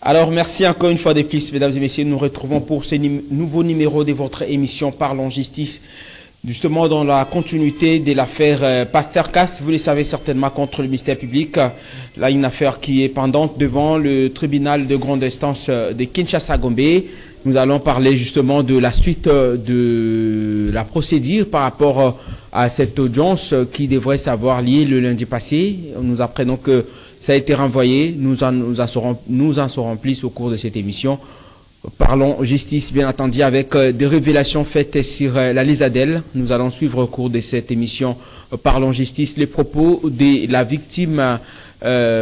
Alors, merci encore une fois de plus, mesdames et messieurs. Nous retrouvons pour ce nouveau numéro de votre émission Parlons Justice. Justement, dans la continuité de l'affaire euh, Pasteur Cass, vous le savez certainement, contre le ministère public. Là, une affaire qui est pendante devant le tribunal de grande instance euh, de Kinshasa-Gombe. Nous allons parler justement de la suite euh, de la procédure par rapport à cette audience qui devrait s'avoir liée le lundi passé. Nous apprenons que ça a été renvoyé. Nous en, saurons, nous en saurons plus au cours de cette émission. Parlons justice, bien entendu, avec euh, des révélations faites sur euh, la Lisadelle. Nous allons suivre au cours de cette émission euh, Parlons justice les propos de la victime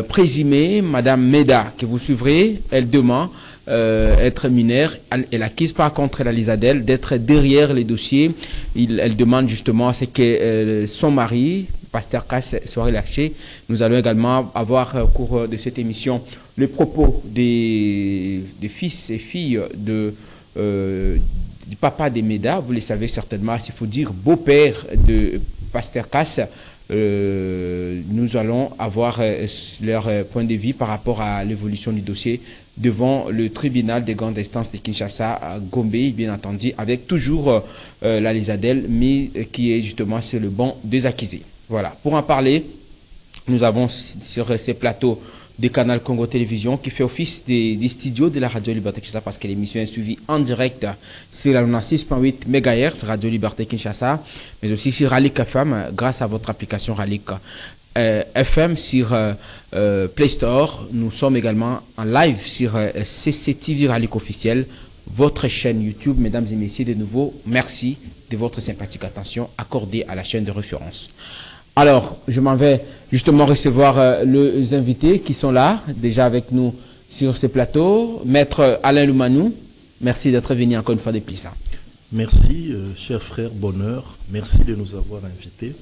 présumée, Madame Meda, que vous suivrez. Elle demande être mineure. Elle acquise par contre la Lisadelle d'être derrière les dossiers. Elle demande justement à ce que son mari, Pasteur Cass, soit. Nous allons également avoir au cours de cette émission les propos des, fils et filles de, euh, du papa des Médas, vous le savez certainement, s'il faut dire beau-père de Pasteur Cass, euh, nous allons avoir euh, leur point de vue par rapport à l'évolution du dossier devant le tribunal des grandes instances de Kinshasa à Gombe, bien entendu, avec toujours euh, la Lisadelle, mais qui est justement sur le banc des accusés. Voilà, pour en parler, nous avons sur ces plateaux du canal Congo Télévision qui fait office des, des studios de la Radio Liberté Kinshasa parce que l'émission est suivie en direct sur la 6.8 MHz Radio Liberté Kinshasa mais aussi sur Ralik FM grâce à votre application Ralik euh, FM sur euh, Play Store. Nous sommes également en live sur euh, CCTV Ralik officiel votre chaîne YouTube. Mesdames et messieurs, de nouveau, merci de votre sympathique attention accordée à la chaîne de référence. Alors, je m'en vais justement recevoir euh, les invités qui sont là, déjà avec nous sur ce plateau. Maître Alain Loumanou, merci d'être venu encore une fois depuis ça. Merci, euh, cher frère Bonheur. Merci de nous avoir invités.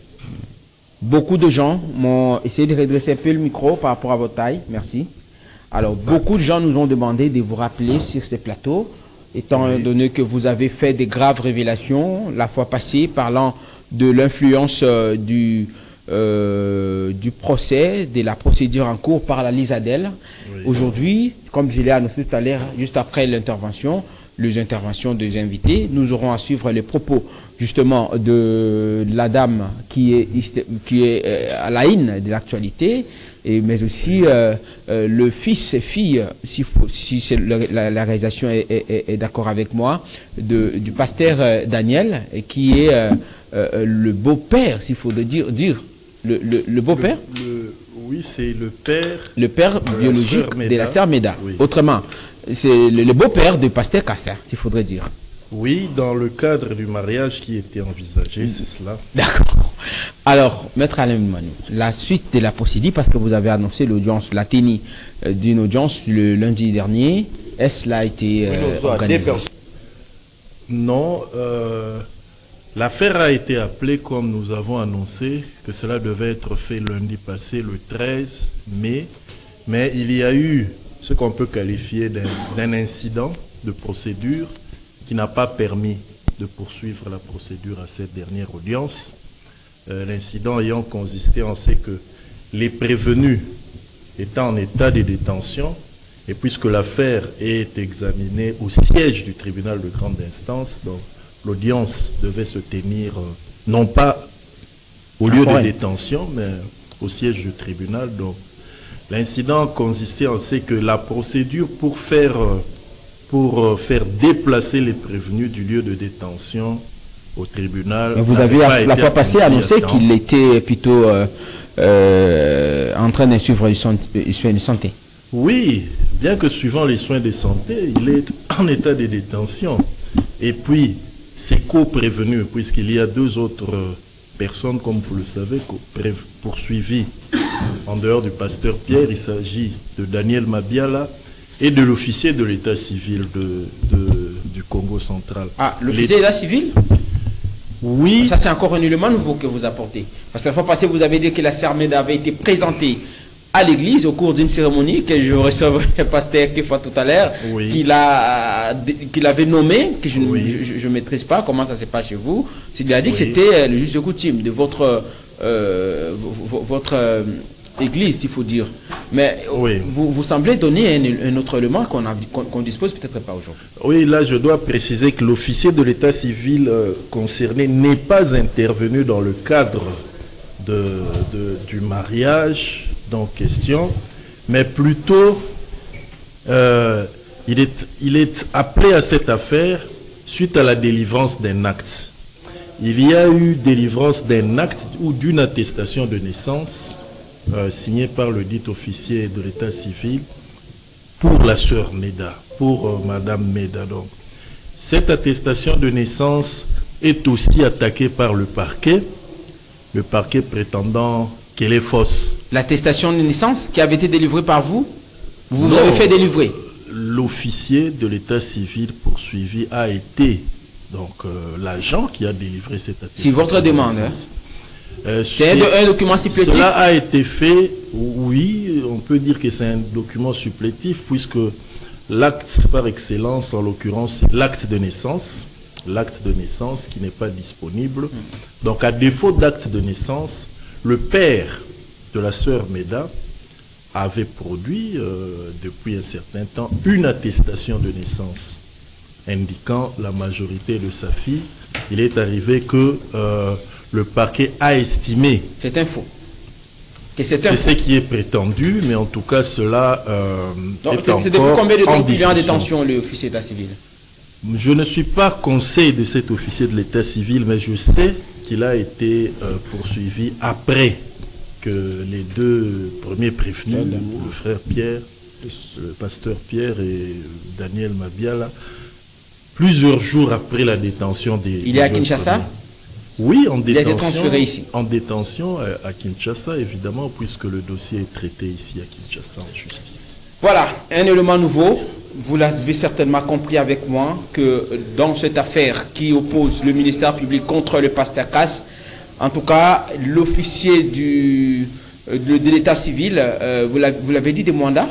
Beaucoup de gens m'ont essayé de redresser un peu le micro par rapport à votre taille. Merci. Alors, beaucoup de gens nous ont demandé de vous rappeler sur ces plateaux, étant oui. donné que vous avez fait des graves révélations la fois passée, parlant de l'influence euh, du, euh, du procès, de la procédure en cours par la Lisadelle. Oui. Aujourd'hui, comme je l'ai annoncé tout à l'heure, juste après l'intervention, les interventions des invités, nous aurons à suivre les propos justement de la dame qui est, qui est euh, à la haine de l'actualité, et, mais aussi euh, euh, le fils et fille, si, si le, la, la, réalisation est, est, est d'accord avec moi, de, du pasteur Daniel, qui est le beau-père, s'il faut dire, dire le, le, le beau-père Oui, c'est le père. Le père biologique de la sœur Méda. Oui. Autrement, c'est le, le beau-père de Pasteur Cassin, s'il faudrait dire. Oui, dans le cadre du mariage qui était envisagé, c'est cela. D'accord. Alors, Maître Alain Manu, la suite de la procédure, parce que vous avez annoncé l'audience, la tenue euh, d'une audience le lundi dernier, est-ce là a été euh, organisé? Non, euh, L'affaire a été appelée comme nous avons annoncé que cela devait être fait lundi passé, le 13 mai, mais il y a eu ce qu'on peut qualifier d'un incident de procédure qui n'a pas permis de poursuivre la procédure à cette dernière audience. Euh, L'incident ayant consisté en ce que les prévenus étant en état de détention, et puisque l'affaire est examinée au siège du tribunal de grande instance, donc l'audience devait se tenir euh, non pas au lieu de détention, mais au siège du tribunal. Donc, l'incident consistait en ce que la procédure pour faire, euh, pour faire déplacer les prévenus du lieu de détention au tribunal. Mais vous avez la fois passée annoncé qu'il était plutôt euh, euh, en train de suivre les soins de santé. Oui, bien que suivant les soins de santé, il est en état de détention. Et puis, c'est co-prévenu, puisqu'il y a deux autres personnes, comme vous le savez, poursuivies en dehors du pasteur Pierre. Il s'agit de Daniel Mabiala et de l'officier de l'état civil de, de, du Congo central. Ah, l'officier de l'état civil? Oui. Ça, c'est encore un élément nouveau que vous apportez. Parce que la fois passée, vous avez dit que la Sermède avait été présentée à l'église au cours d'une cérémonie que je recevrai le pasteur Kefa tout à l'heure, oui. qu'il a, qu'il avait nommé, que je ne oui. maîtrise pas comment ça se passe chez vous. Il a dit oui. que c'était le juste coutume de votre, euh, votre, église, il faut dire. Mais Oui. vous, vous semblez donner un, un autre élément qu'on a- qu'on- qu'on dispose peut-être pas aujourd'hui. Oui, là, je dois préciser que l'officier de l'état civil euh, concerné n'est pas intervenu dans le cadre de, de- du mariage en question, mais plutôt euh, il, est, appelé à cette affaire suite à la délivrance d'un acte. Il y a eu délivrance d'un acte ou d'une attestation de naissance euh, signée par le dit officier de l'état civil pour la sœur Meda, pour euh, Madame Meda. Donc, cette attestation de naissance est aussi attaquée par le parquet, le parquet prétendant qu'elle est fausse. L'attestation de naissance qui avait été délivrée par vous, vous vous Non. avez fait délivrer. L'officier de l'état civil poursuivi a été donc euh, l'agent qui a délivré cette attestation. C'est votre de demande, naissance. Euh, C'est un, c'est- un document supplétif. Cela a été fait, oui, on peut dire que c'est un document supplétif puisque l'acte par excellence, en l'occurrence, c'est l'acte de naissance, l'acte de naissance qui n'est pas disponible. Donc à défaut d'acte de naissance, le père de la sœur Meda avait produit euh, depuis un certain temps une attestation de naissance indiquant la majorité de sa fille. Il est arrivé que euh, le parquet a estimé C'est un faux. C'est ce qui est prétendu, mais en tout cas, cela euh, Donc, est c'est- c'est depuis encore combien de temps qu'il est en détention, l'officier d'état civil Je ne suis pas conseil de cet officier de l'état civil, mais je sais qu'il a été euh, poursuivi après que les deux premiers prévenus, le frère Pierre, le pasteur Pierre et Daniel Mabiala, plusieurs jours après la détention des. Il est à Kinshasa? premiers. Oui, en Il a été détention. transféré ici. En détention à Kinshasa, évidemment, puisque le dossier est traité ici à Kinshasa en justice. Voilà, un élément nouveau. Vous l'avez certainement compris avec moi que dans cette affaire qui oppose le ministère public contre le pasteur Cass, en tout cas, l'officier du, euh, de, de l'état civil, euh, vous l'avez- vous l'avez dit, des mandats,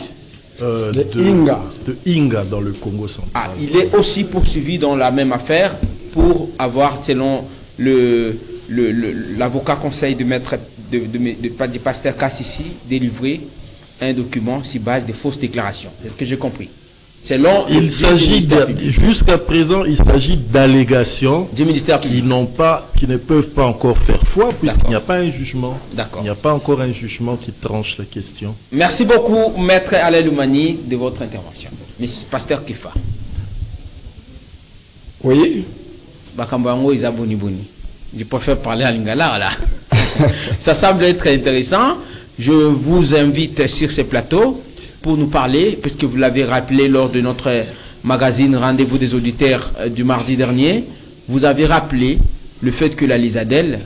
Euh, De Inga. De Inga dans le Congo central. ah, il est aussi poursuivi dans la même affaire pour avoir, selon le- le- le- l'avocat conseil de maître de, de, de, de- du pasteur Cass ici, délivré un document sur base de fausses déclarations. C'est ce que j'ai compris. Selon le Il s'agit jusqu'à présent, il s'agit d'allégations du ministère qui public. n'ont pas, qui ne peuvent pas encore faire foi puisqu'il n'y a pas un jugement. D'accord. Il n'y a pas encore un jugement qui tranche la question. Merci beaucoup, maître Alain Loumani, de votre intervention. Monsieur Pasteur Kifa. Oui, Bakambango Isa Boni Boni. Je préfère parler à Lingala là. Ça semble être intéressant. Je vous invite sur ce plateau pour nous parler, puisque vous l'avez rappelé lors de notre magazine Rendez-vous des auditeurs euh, du mardi dernier, vous avez rappelé le fait que la Lisadel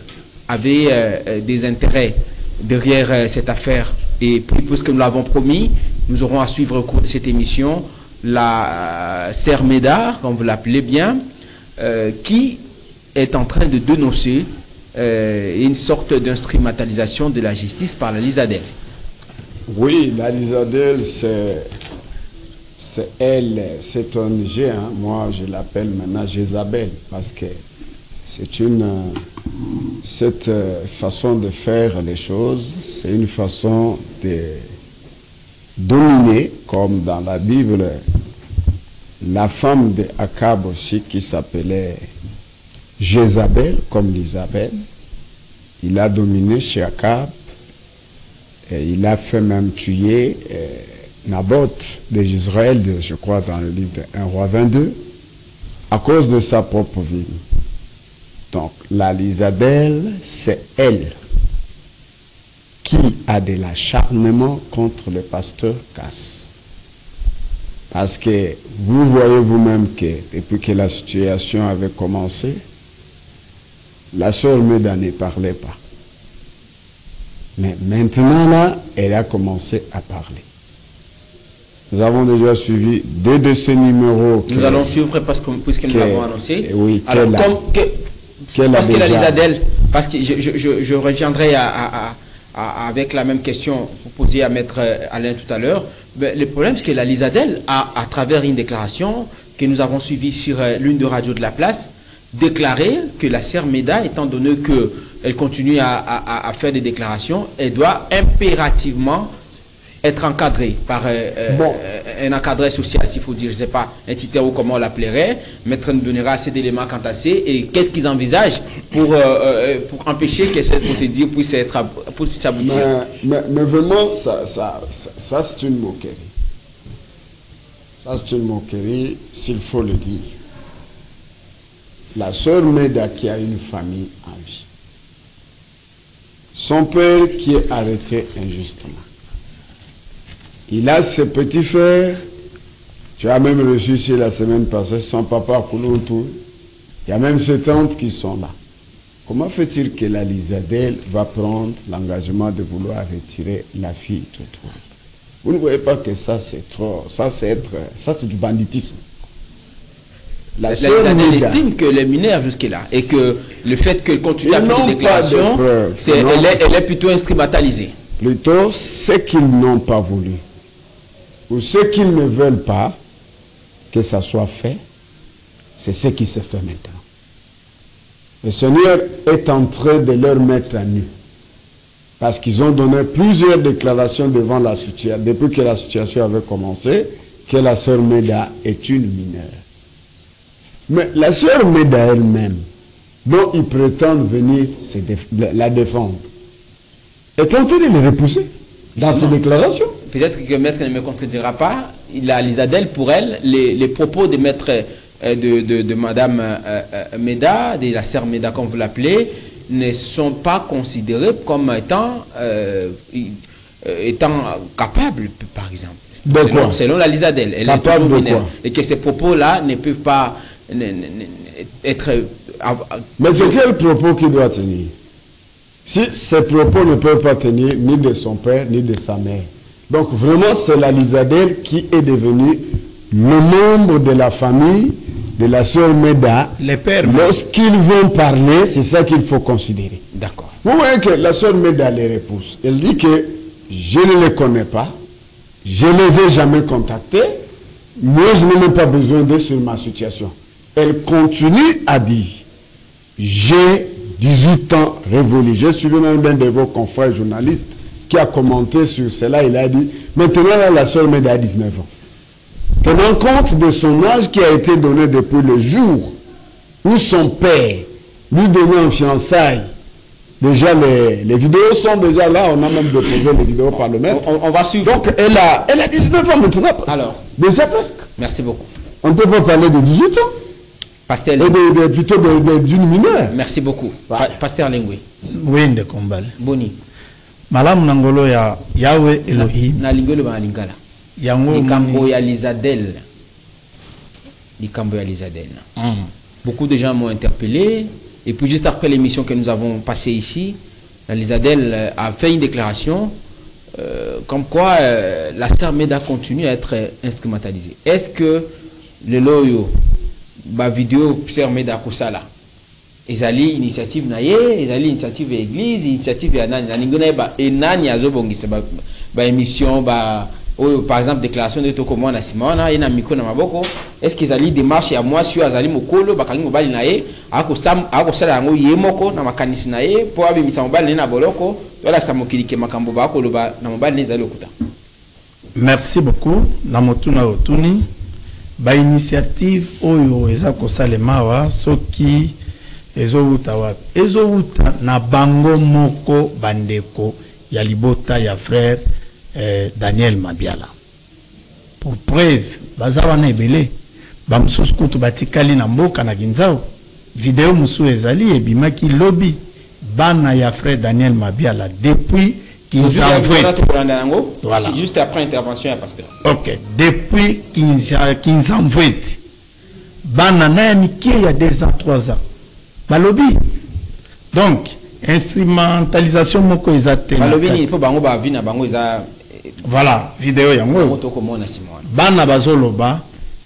avait euh, euh, des intérêts derrière cette affaire. Et puis, puisque nous l'avons promis, nous aurons à suivre au cours de cette émission la euh, sœur Médard, comme vous l'appelez bien, qui est en train de dénoncer une sorte d'instrumentalisation de la justice par la Lisadel. Oui, la Lisadel, c'est elle, c'est ONG, hein. moi je l'appelle maintenant Jézabel, parce que c'est une, cette euh, façon de faire les choses, c'est une façon de dominer, comme dans la Bible, la femme de Akab aussi qui s'appelait Jézabel, comme l'Isabelle. Il a dominé chez Akab. Il a fait même tuer euh, Naboth d'Israël, de- je crois, dans le livre de 1 roi 22, à cause de sa propre vie. Donc, la Lisabelle, c'est elle qui a de l'acharnement contre le pasteur Cass. Parce que vous voyez vous-même que depuis que la situation avait commencé, la sœur Meda ne parlait pas. Mais maintenant, là, elle a commencé à parler. Nous avons déjà suivi deux de ces numéros. Nous que- allons suivre parce que, puisque nous que- l'avons annoncé. oui, Alors, qu'elle a- comme, que- qu'elle a parce que Lisadel, parce que je, je- je- je reviendrai à- à- à- à- avec la même question posée à Maître Alain tout à l'heure. Le problème, c'est que la Lisadel a, à travers une déclaration que nous avons suivie sur euh, l'une des radios de la place, déclaré que la sœur Méda, étant donné que elle continue à, à- à faire des déclarations, elle doit impérativement être encadrée par euh, euh, Bon. euh, un encadré social, s'il faut dire, je sais pas, un tuteur ou comment on l'appellerait. Maître nous donnera assez d'éléments quant à ça et qu'est-ce qu'ils envisagent pour, euh, pour empêcher que cette procédure puisse être puisse aboutir. Mais, mais, mais vraiment, ça, ça, ça, ça, c'est une moquerie. Ça, c'est une moquerie, s'il faut le dire. La sœur Meda qui a une famille en vie. Son père qui est arrêté injustement. Il a ses petits frères. Tu as même reçu ici la semaine passée son papa Koulontou. Il y a même ses tantes qui sont là. Comment fait-il que la Lisadelle va prendre l'engagement de vouloir retirer la fille tout Vous ne voyez pas que ça c'est trop, ça c'est ça c'est du banditisme. La La estime que les mineurs jusque-là et que le fait qu'elle continue à faire des de déclarations, elle, est, elle est plutôt instrumentalisée. plutôt ce qu'ils n'ont pas voulu ou ce qu'ils ne veulent pas que ça soit fait, c'est ce qui se fait maintenant. Le Seigneur est en train de leur mettre à nu. Parce qu'ils ont donné plusieurs déclarations devant la situation, depuis que la situation avait commencé, que la sœur Meda est une mineure. Mais la sœur Meda elle-même, dont ils prétendent venir déf- la- défendre, est en train de les repousser dans ses déclarations. Peut-être que Maître ne me contredira pas. Il a Lisadelle, pour elle, les, les propos de Maître euh, de, de, de Madame euh, euh, Meda, de la sœur Meda, comme vous l'appelez, ne sont pas considérés comme étant, euh, étant capables, par exemple. De selon, quoi? selon la Lisadelle. Elle Capable est toujours de quoi? Et que ces propos-là ne peuvent pas être. Mais c'est quel propos qu'il doit tenir? Si ces propos ne peuvent pas tenir ni de son père ni de sa mère. Donc vraiment, c'est la Lisadelle qui est devenue le membre de la famille de la sœur Meda. Les pères, Lorsqu'ils vont parler, c'est ça qu'il faut considérer. D'accord. Vous voyez que la sœur Meda les repousse. Elle dit que je ne les connais pas, je ne les ai jamais contactés, moi je n'ai même pas besoin d'eux sur ma situation. Elle continue à dire, j'ai 18 ans révolu. J'ai suivi même un de vos confrères journalistes qui a commenté sur cela. Il a dit, maintenant la sœur Meda a 19 ans. Tenant compte de son âge qui a été donné depuis le jour où son père lui donnait en fiançailles, déjà les, les vidéos sont déjà là, on a même déposé les vidéos par le maître. on- on va suivre. Donc elle a, elle a 19 ans maintenant. Alors, Déjà presque. merci beaucoup. On ne peut pas parler de 18 ans, Pasteur et Lingui. de, de- plutôt de- de- d'une mineure. Merci beaucoup. Pa- Pasteur Lingui. oui ndeko mbala Boni. malamu na ngolo ya yawe elohim Na lingolo ba lingala. yango likambo ya lizadel likambo ya lizadel Mm. beaucoup de gens m'ont interpellé et puis juste après l'émission que nous avons passée ici la lizadel euh, a fait une déclaration euh, comme quoi euh, la sœur Meda continue à être instrumentalisée est-ce que le loyo ba vidéo sœur Meda kosala. Ezali initiative na ye ezali initiative ya église initiative ya nani. Nalingi nayeba enani azobongisa ba, ba ba oyo par exemple déclaration nde ye na mikro na maboko. Ezali démarche ya azali mokolo mobali na ye akosala yango ye moko na makanisi na ye mobali na boloko mokili ke makambo na mobali ezali merci beaucoup bainitiative oyo eza kosalema awa soki ezowuta wapi ezowuta na bango moko bandeko ya libota ya frère eh, daniel mabiala. Pour preuve baza wana ebele bamosusu kutu batikali na mboka na kinzao video mosusu ezali ebimaki lobi bana ya frère daniel mabiala. Depuis yango Voilà. Juste après intervention ya pasteur. Ok. Depuis Kinza- kinzamvwete bana na ya mike ya 2 ans 3 ans. Balobi. Donc instrumentalisation moko eza te na balobi nini? mpo bango bavi na bango eza voilà video yango. Bana bazoloba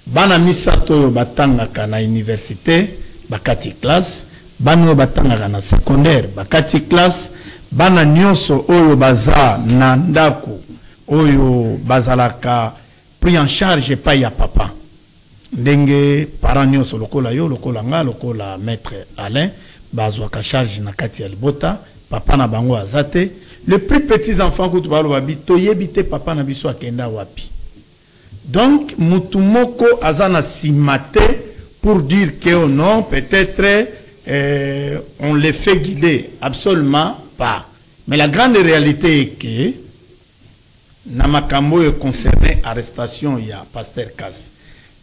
bana misato batangaka na université bakati classe bana batangaka na secondaire bakati classe bana nyonso oyo baza na ndako oyo bazalaka pris en charge epai ya papa. Ndenge parent nyonso lokola yo lokola nga lokola maître alain bazwaka charge na kati ya libota. Papa na bango aza te. Les plus petits enfants kutu baloba bi toyebi te papa na biso akenda wapi. Donc mutu moko aza pour dire que oh non peut-être euh, on les fait guider absolument mais la grande réalité est que na makambo oyo concerné arrestation ya pasteur kas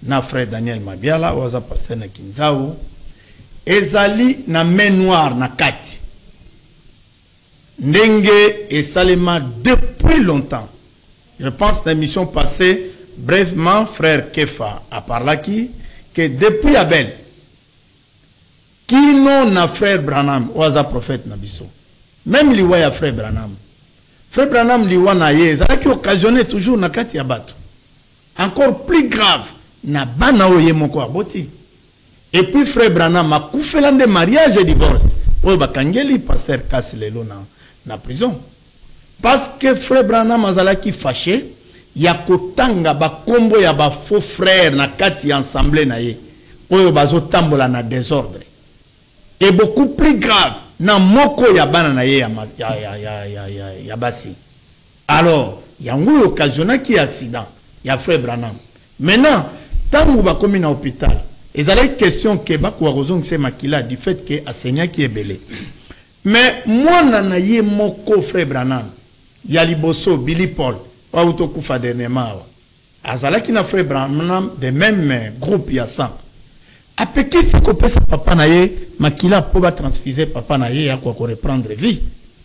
na frère daniel mabiala oyo aza pasteur na kinzau ezali na main noire na kati. Ndenge esalema depuis longtemps. Je pense na émission passée brèvement frère kefa aparlaki que depuis abel kino na frère branham oyo aza prophète na biso même liwa ya frère branham. Frère branham liwa na ye ezalaki occasionné toujours na kati ya bato. Encore plus grave na bana oyo ye moko aboti. Et puis frère branham akufela nde mariage et divorce. Oyo bakangeli paster kasi lelo na, na prison. Parce que frère branham azalaki fâché ya kotanga bakombo ya bafaux frère na kati ya ensemble na ye. Oyo bazotambola na désordre. Et beaucoup plus grave na moko ya bana na ye ya, ya, ya, ya, ya, ya, ya basi. Alors yango oyo occasionnaki accident ya frère branham. Maintenant ntango bakomi na hôpital ezalaki question ke bakoka kozongisa makila du fait ke asenyaki ebele. Mais mwana na ye moko frère branham ya liboso billy paul oyo tokufa dernièrement awa. Azalaki na frère branham de même groupe ya sang apekisi kopesa papa na ye makila mpo batransfuse papa na ye akoka koreprendre vie.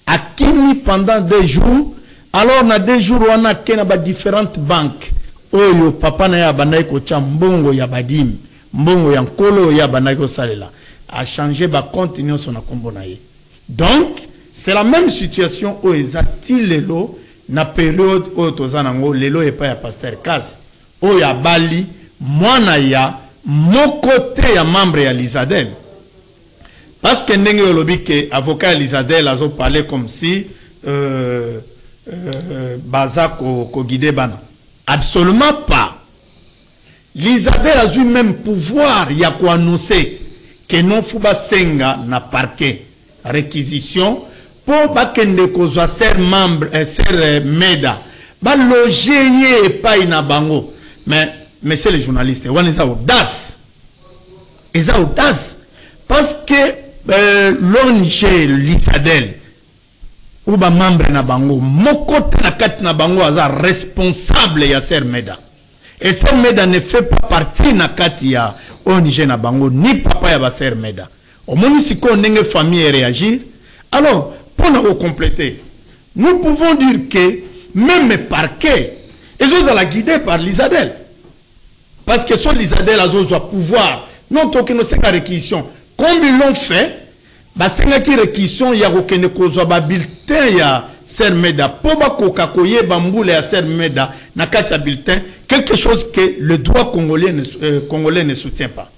Akimi pendant deux jours alors na deux jours wana ake na badifférente banque oyo papa na ye abandaki kotya mbongo ya badimi mbongo ya nkolo oyo abandaki kosalela. Achange bacompte nyonso na nkombo na ye. Donc c'est la même situation oyo eza lelo na période oyo toza nango lelo epai ya paster kasi oyo abali mwana ya moko te ya membre ya lisadel. Parce que ndenge olobi ke avocat ya lisadel comme si euh, euh, baza bana. Absolument pas. Lisadel azwi même pouvoir ya koannonce ke non fu basenga na parquet réquisition mpo bakende kozwa ser membre eh, ser eh, meda. Baloge ye epai na bango. Mais monsieur le journaliste wana eza audace. Eza audace. Parce que euh, l'ong lisadel ou bamembre na bango moko na kati na bango aza responsable ya ser meda et ser meda ne fait pas partie na kati ya ong na bango ni papa ya meda omoni sikoyo ndenge famille eréagir alors mpona kocompléter nous pouvons dire que même parquet ezozala guidé par lisadel parce que so lisadel azozwa pouvoir. Non tokende osenga réquisition. Comme ils l'ont fait basengaki réquisition ya kokende kozwa ya ser meda mpo bakoka koyeba mbula ya ser meda na kati bulletin. Quelque chose que le droit congolais ne, euh, congolais ne soutient pas.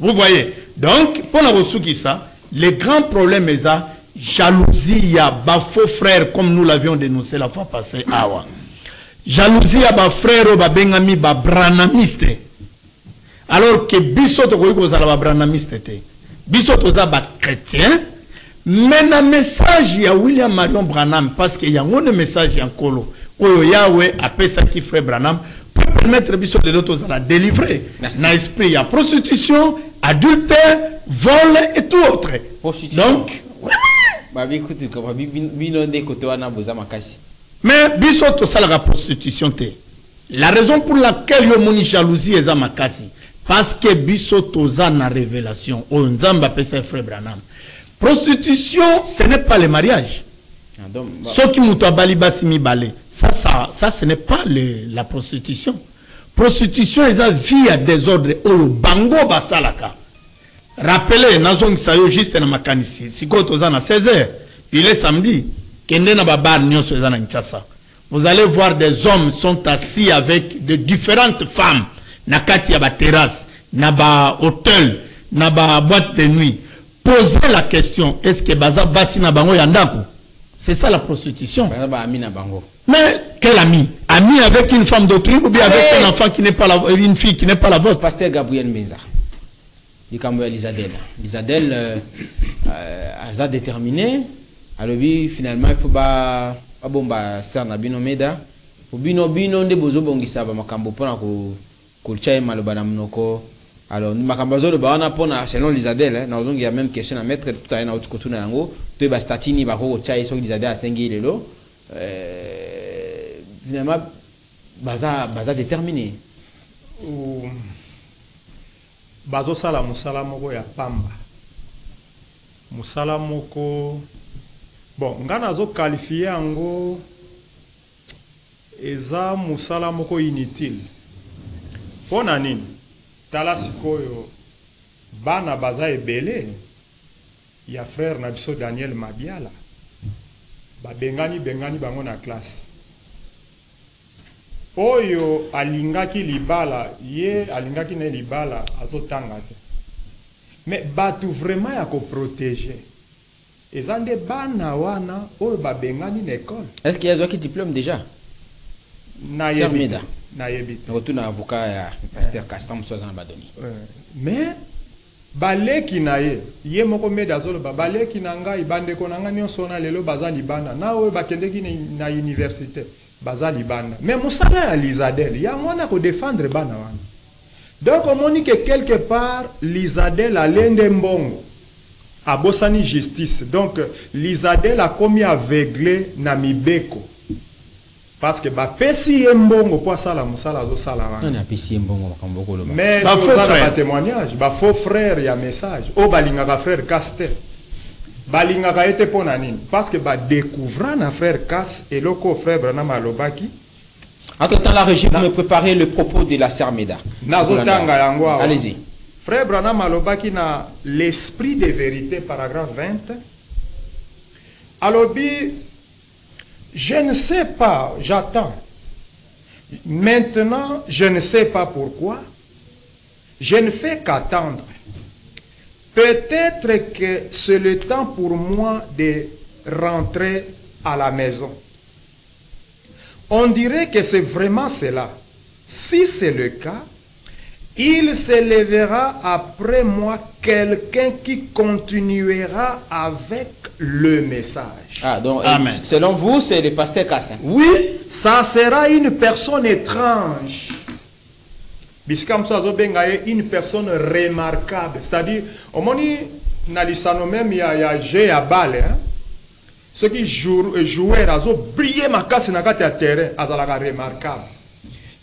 Vous voyez. Donc mpona kosukisa le grand problème eza jalousie ya bafaux frères comme nous l'avions dénoncé la fois passée awa jalousie ya bafrère oyo babengami babranamiste alors que biso tokoki kozala babranamiste te biso toza bachrétien me na message ya william marion branham parce que yango nde message ya nkolo oyo yawe apesaki frère branham pour permettre biso lelo tozala délivré Merci. na esprit ya prostitution adultère vol et tout autre donc babi kutu ka babi bin- bino nde kote wana boza makasi mais biso tosalaka prostitution te la raison pour laquelle yo omoni jalousie eza makasi parce que biso toza na révélation. Oyo nzambe apesa frère branham. Prostitution ce n'est pas le mariage. Ah, donc, ba- soki moto abali basi mibale ça, ça, ça ce n'est pas le, la prostitution. Prostitution eza vie ya désordre. Oyo bango basalaka rappele nazongisa yo juste na makanisi sikoyo toza na 16 heures. Il est samedi vous allez voir des hommes sont assis avec de différentes femmes na kati ya baterrasse na bahôtel na baboîte de nuit. Poser la question est ce que baza basi na bango ya ndako? C'est ça la prostitution. Mais quel ami? Ami avec une femme d'autrui ou bien avec Allez. un enfant qui n'est pas la, une fille qui n'est pas la vôtre? Pasteur gabriel mbenza. Likambo ya lizadel lizadel euh, euh, aza déterminé alobi finalement ba babomba ser na bino meda. Po bino bino nde bozobongisa bamakambo mpona ko- kotya ye maloba na monoko. Alors makambo azoloba wana mpona selon lizadel eh, nazongia même question na maître tout aye nauti kotuna yango. Toyeba stati nini bako kotya ye soki lizadel asengi ye lelo. Euh, finalement baza baza déterminé. Bazosala mosala moko ya pamba. Mosala moko bon nga nazokalifie yango eza mosala moko inutile. Mpo na nini? Tala sikoyo bana baza ebele ya frère na biso daniel mabiala. Babengani bengani bango na classe. Oyo alingaki libala ye alingaki na libala azotanga te. Me bato vraiment ya koprotege eza nde bana wana oyo babengani na ekole est ce que azwaki diplôme déjà? Nayebi te nayebi te nakotuna avocat ya paster castan mosusu aza na badoni me baleki na ye ye moko mede azoloba baleki na ngai bandeko na ngai nyonso wana lelo baza libanda. Na oyo bakendeki na- na université baza libanda. Me mosala ya lisadel yango wana kodefendre bana wana. Donc omoni ke quelque part lisadel alende mbongo abosani justice. Donc lisadel akomi aveugle na mibeko parce que bapesi ye mbongo mpo asala mosala azosala wana nani apesi ye mbongo makambo okoloba mais Ba faux toza na frère. batémoignage bafaux frère ya message. Oyo balingaka frère cas te balingaka ye te mpo na nini parce que badécouvra na frère cas eloko oyo frère branam alobaki entre temps la régie me préparer le propos de la sermeda nazotanga yango awa allez-y frère branam alobaki na l'esprit de vérité paragraphe 20 alobi je ne sais pas j'attends. Maintenant je ne sais pas pourquoi. Je ne fais qu'attendre. Peut-être que c'est le temps pour moi de rentrer à la maison. On dirait que c'est vraiment cela. Si c'est le cas il se lèvera après moi quelqu'un qui continuera avec le message. ah donc Amen. selon vous c'est le pasteur cassin Oui, ça sera une personne étrange. Une personne remarquable. C'est-à-dire, omoni na lisano même ya ya jeu ya balle, hein. Ceux qui azo briller kati ya terrain remarquable.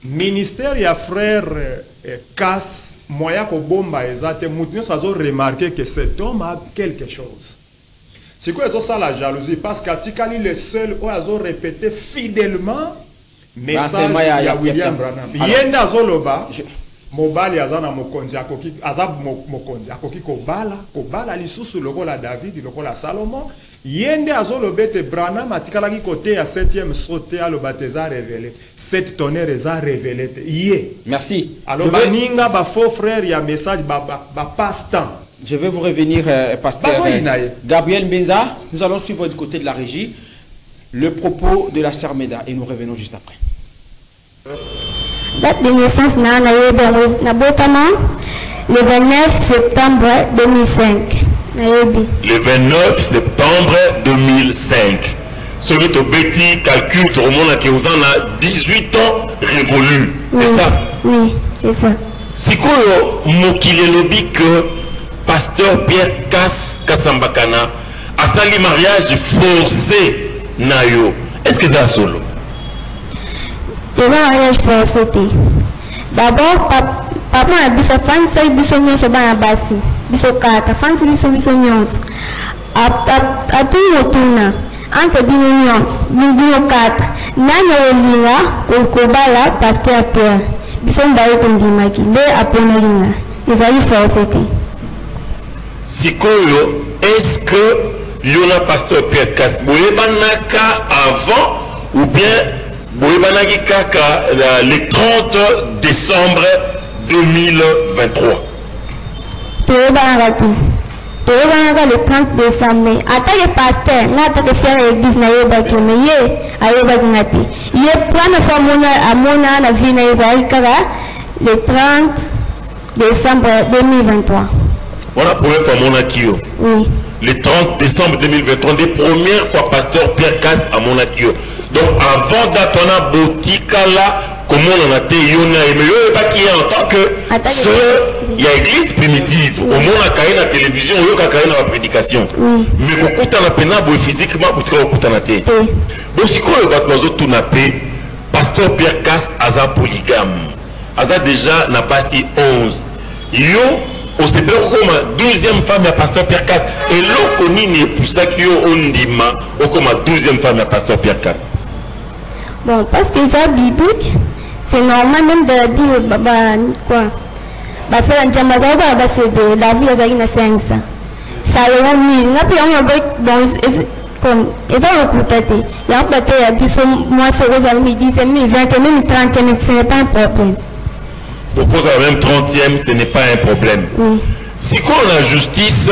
Ministère ya frère eh, Cass moya kobomba eza te mutu nyonso azo remarquer que cet homme a quelque chose. Sikoyo ezosala jalousie? Parce que atikali le seul oyo azorépéte fidèlement message ya- william branham. Ye nde azoloba je- mobali aza na mokonzi akoki aza mo- mokonzi akoki kobala kobala lisusu lokola david lokola ye nde azoloba ete branham atikalaki koteya 7e so te aloba te eza révélé cette tonnerre eza révélé te ye merci je aloba vais, ninga bafaux frère ya message bapasse temps je vais vous revenir euh, pasteur euh. Gabriel Benza nous allons suivre du côté de la régie le propos de la sermeda et nous revenons juste après date de naissance na nabotama le 29 septembre 2005 nayebi le 29 septembre 2005 soki tobeti calcul tokomonaki oza na 18 ans révolu c'est ça? Oui c'est ça. Sikoyo mokili elobi que pasteur pierre kas kasambakana asali mariage forcé na yo? Est ce que eza solo? Eza mariage forcé te d'abord pa- papa na biso afanisaki biso nyonso bana basi biso kata afanisi biso biso nyonso. A- a- atuni kotuna entre bino nyonso bi- bino katre nani olinga ko- kobala paster pierre biso mibale tondimaki nde aponaki nga ezali forcé te. Sikoyo est ce que yo na pasteur pierre kas boyebanaka avant ou bien boyebanaki kaka le 30 décembre 2023 toyebanaka le 30 décembre atake paster nga atake ser ya église nayebaki me ye ayebaki nga te ye première fois amona amona na vie na ye ezalaki kaka le 30 décembre 2023 On a première fois Monakio. Oui. Le 30 décembre 2023, des premières fois pasteur Pierre Casse à Monakio. Donc avant a Botikala, comment on a été Yona et mais yo pas qui est en tant que sœur, il y a église primitive. Au moins on a la télévision, on a la prédication. Oui. Mais kokuta na pena boye physiquement botika kokuta na te. Donc sikoyo bato bazotuna pe pasteur Pierre Casse aza polygame. Aza déjà na basi 11. Yo osepeli kokoma 12e femme ya pasteur Pierre Casse. Eloko nini epusaki yo ondima okoma 12e femme ya pasteur Pierre Casse. Bon, parce que ça biblique, c'est normal même de la Bible, bah, quoi. Bah, c'est un jamba, ça va, bah, c'est de la vie, ça, il a 500. Ça, il y a mis, il y a plus, on y a bon, c'est- comme, et ça, on peut peut-être, il y a peut-être, il y a plus, moi, ce que vous avez dit, c'est 1000, 20, 1000, 30, mais ce n'est pas un problème. À même 30e, ce n'est pas un problème. Oui. sikoyo na justice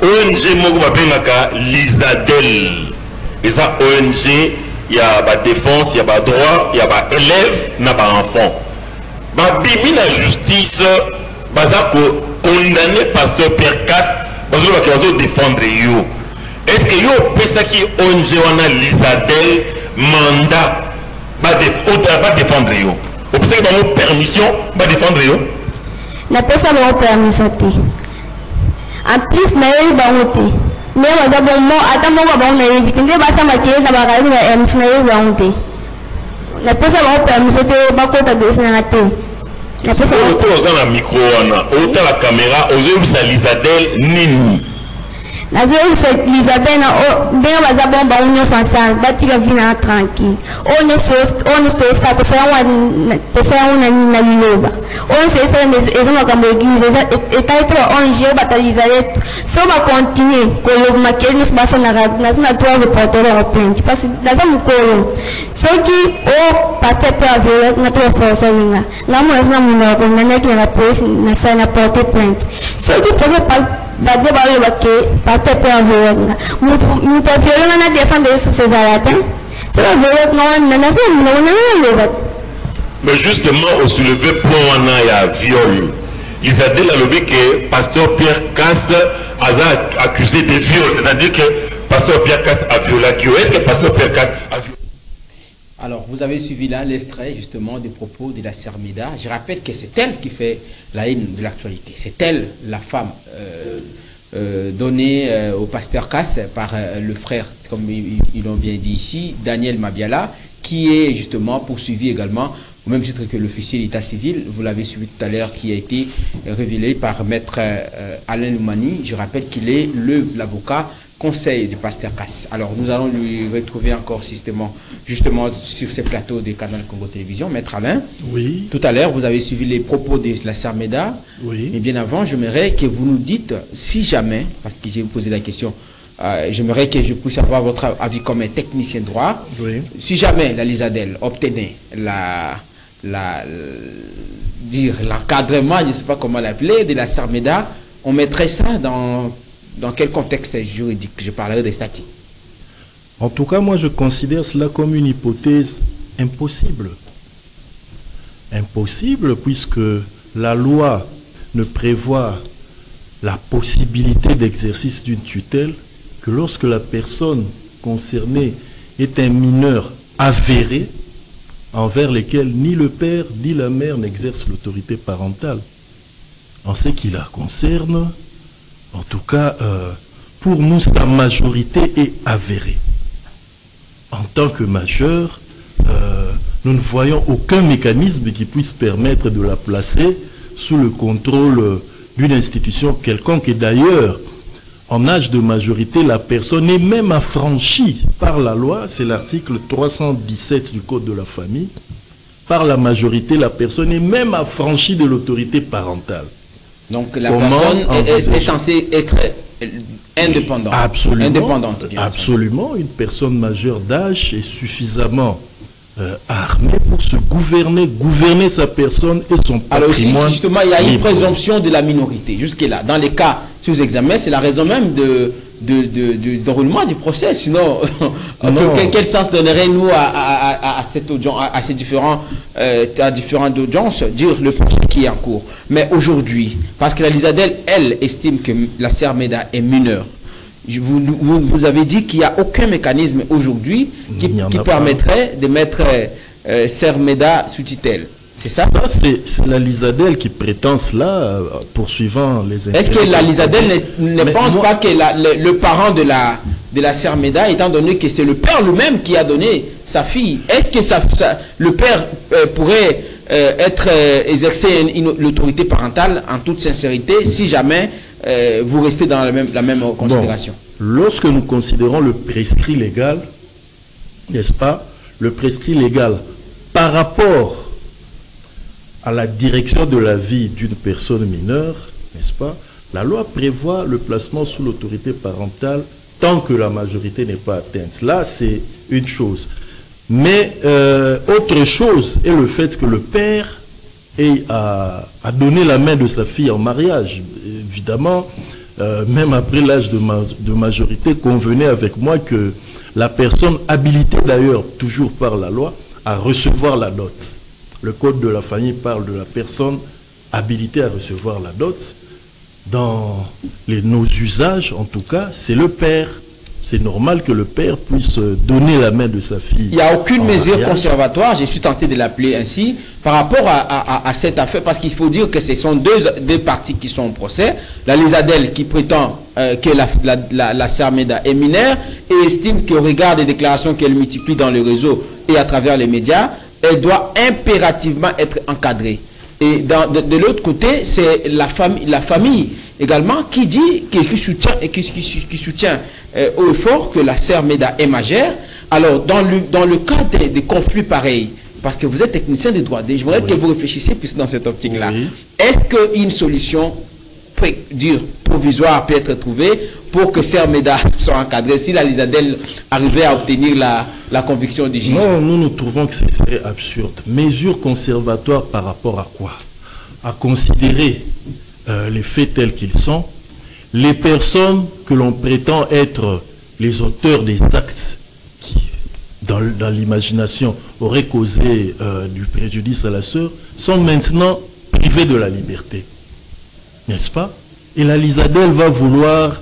ong moko babengaka lisadel eza ong ya badéfense ya badroit ya baélève na baenfant babimi na justice baza kokondamne pasteur pierre cas bazolobaki bazodéfendre yo. Est ce que yo opesaki ong wana lisadel mandat badéfendre yo? Opesaki bango permission badéfendre yo? Napesa bango permission te en plus nayebi bango te nde baza bongo ata moko bango nayebi te nde basamba keye na bakali ba mc nayebi bango te napesa bango permission te bakota dosi nanga te napesa bango okola oza na micro wana otala kamera ozoyebisa lisadel nini nazoyebisa lisabel na o- ndenge baza bongo bango nyonso ensemble batika vi nanga tranquille. Oyo nyonso esala tosala yango na- yango na na liloba oyo nyonso esala eza makambo ya église. Etali te ba ong oyo yetu so bakontinue koloba makeli nyonso basalaka naza na droit reporter yango plainte parce naza mokolo soki o paster mpe avele nga to baforce alinga nga mo naza na monoko nandaki na na police nasala na porter plainte. Soki pese bade baloba ke paster mpe avelenga moto avelenga na défendre yesusu ezala te wana wana pasteur pierre cas aza accusé de viol. C'est-à-dire que pasteur pierre cas aviolaki yo est ce que pasteur pierre cas aviolaki Alors, vous avez suivi là l'extrait justement des propos de la Sermida. Je rappelle que c'est elle qui fait la haine de l'actualité. C'est elle, la femme euh, euh, donnée euh, au pasteur Cass par le frère, comme ils l'ont bien dit ici, Daniel Mabiala, qui est justement poursuivi également au même titre que l'officier d'état civil, vous l'avez suivi tout à l'heure, qui a été révélé par maître Alain Loumani. Je rappelle qu'il est l'avocat conseil du pasteur Cass. Alors nous allons lui retrouver encore justement, justement sur ces plateaux des canaux Congo Télévision. Maître Alain, Oui, tout à l'heure vous avez suivi les propos de la Sarmeda. oui. Mais bien avant, j'aimerais que vous nous dites si jamais, parce que j'ai posé la question, euh, j'aimerais que je puisse avoir votre avis comme un technicien droit. Oui. Si jamais la Lisadel obtenait la, la, dire l'encadrement, je ne sais pas comment l'appeler, de la Sarmeda, on mettrait ça dans, dans quel contexte juridique? Je parlerai des statuts. En tout cas, moi, je considère cela comme une hypothèse impossible. Impossible puisque la loi ne prévoit la possibilité d'exercice d'une tutelle que lorsque la personne concernée est un mineur avéré envers lequel ni le père ni la mère n'exercent l'autorité parentale. En ce qui la concerne, en tout cas, euh, pour nous, sa majorité est avérée en tant que majeur, euh, nous ne voyons aucun mécanisme qui puisse permettre de la placer sous le contrôle d'une institution quelconque. Et d'ailleurs, en âge de majorité, la personne est même affranchie par la loi, c'est l'article 317 du Code de la famille, par la majorité, la personne est même affranchie de l'autorité parentale. Donc la Comment personne est- censée être euh, indépendante. Absolument. Indépendante. Une personne majeure d'âge est suffisamment euh, armée pour se gouverner, gouverner sa personne et son Alors aussi, patrimoine. justement, il y a une libre. présomption de la minorité. Jusque-là, dans les cas, si vous examinez, c'est la raison même de, de, de- du déroulement du procès. Sinon, Non. quel, quel sens donnerait-nous à, à, à- à cette audience, à, à ces différents, euh, à différentes audiences, dire le procès qui est en cours? Mais aujourd'hui, parce que la Lisadelle, elle, estime que la sœur Meda est mineure. Vous, vous, vous avez dit qu'il n'y a aucun mécanisme aujourd'hui qui, pas. permettrait de mettre euh, euh, sœur Meda sous tutelle. C'est ça. Ça, c'est la Lisadelle qui prétend cela, euh, poursuivant les Est-ce que la de- Lisadelle ne, pense moi- pas que la- le, le parent de la, de la sœur Méda, étant donné que c'est le père lui-même qui a donné sa fille, est-ce que ça, ça- le père euh, pourrait euh, être euh, exercer l'autorité parentale en toute sincérité si jamais vous restez dans la même, la même considération? Lorsque nous considérons le prescrit légal, n'est-ce pas, le prescrit légal par rapport à la direction de la vie d'une personne mineure, n'est-ce pas, la loi prévoit le placement sous l'autorité parentale tant que la majorité n'est pas atteinte. Là, c'est une chose. Mais euh, autre chose est le fait que le père ait à, donner la main de sa fille en mariage. Évidemment, euh, même après l'âge de majorité, convenez avec moi que la personne habilitée d'ailleurs, toujours par la loi, à recevoir la dot. Le code de la famille parle de la personne habilitée à recevoir la dot. Dans les, nos usages, en tout cas, c'est le père. C'est normal que le père puisse donner la main de sa fille. Il n'y a aucune en mesure mariage. conservatoire, je suis tenté de l'appeler ainsi, par rapport à, à- à- à cette affaire, parce qu'il faut dire que ce sont deux, deux parties qui sont au procès. La Lisadelle qui prétend euh, que la, la, la, la sœur Meda est mineure et estime qu'au regard des déclarations qu'elle multiplie dans le réseau et à travers les médias, elle doit impérativement être encadrée. Et dans- de, de l'autre côté, c'est la famille, la famille également qui dit, qui, qui soutient, et qui, qui- qui soutient euh, haut et fort que la sœur est majeure. Alors, dans le, dans le cas des, des conflits pareils, parce que vous êtes technicien des droits, je voudrais Oui. que vous réfléchissiez plus dans cette optique-là. Oui. Est-ce qu'une solution dure, provisoire peut être trouvée pour que sœur Meda soit encadrée si la Lisadelle arrivait à obtenir la, la conviction du juge Non, nous nous trouvons que ce serait absurde. Mesures conservatoires par rapport à quoi? À considérer euh, les faits tels qu'ils sont, les personnes que l'on prétend être les auteurs des actes qui, dans, dans l'imagination, auraient causé euh, du préjudice à la sœur, sont maintenant privées de la liberté. N'est-ce pas? Et la Lisadelle va vouloir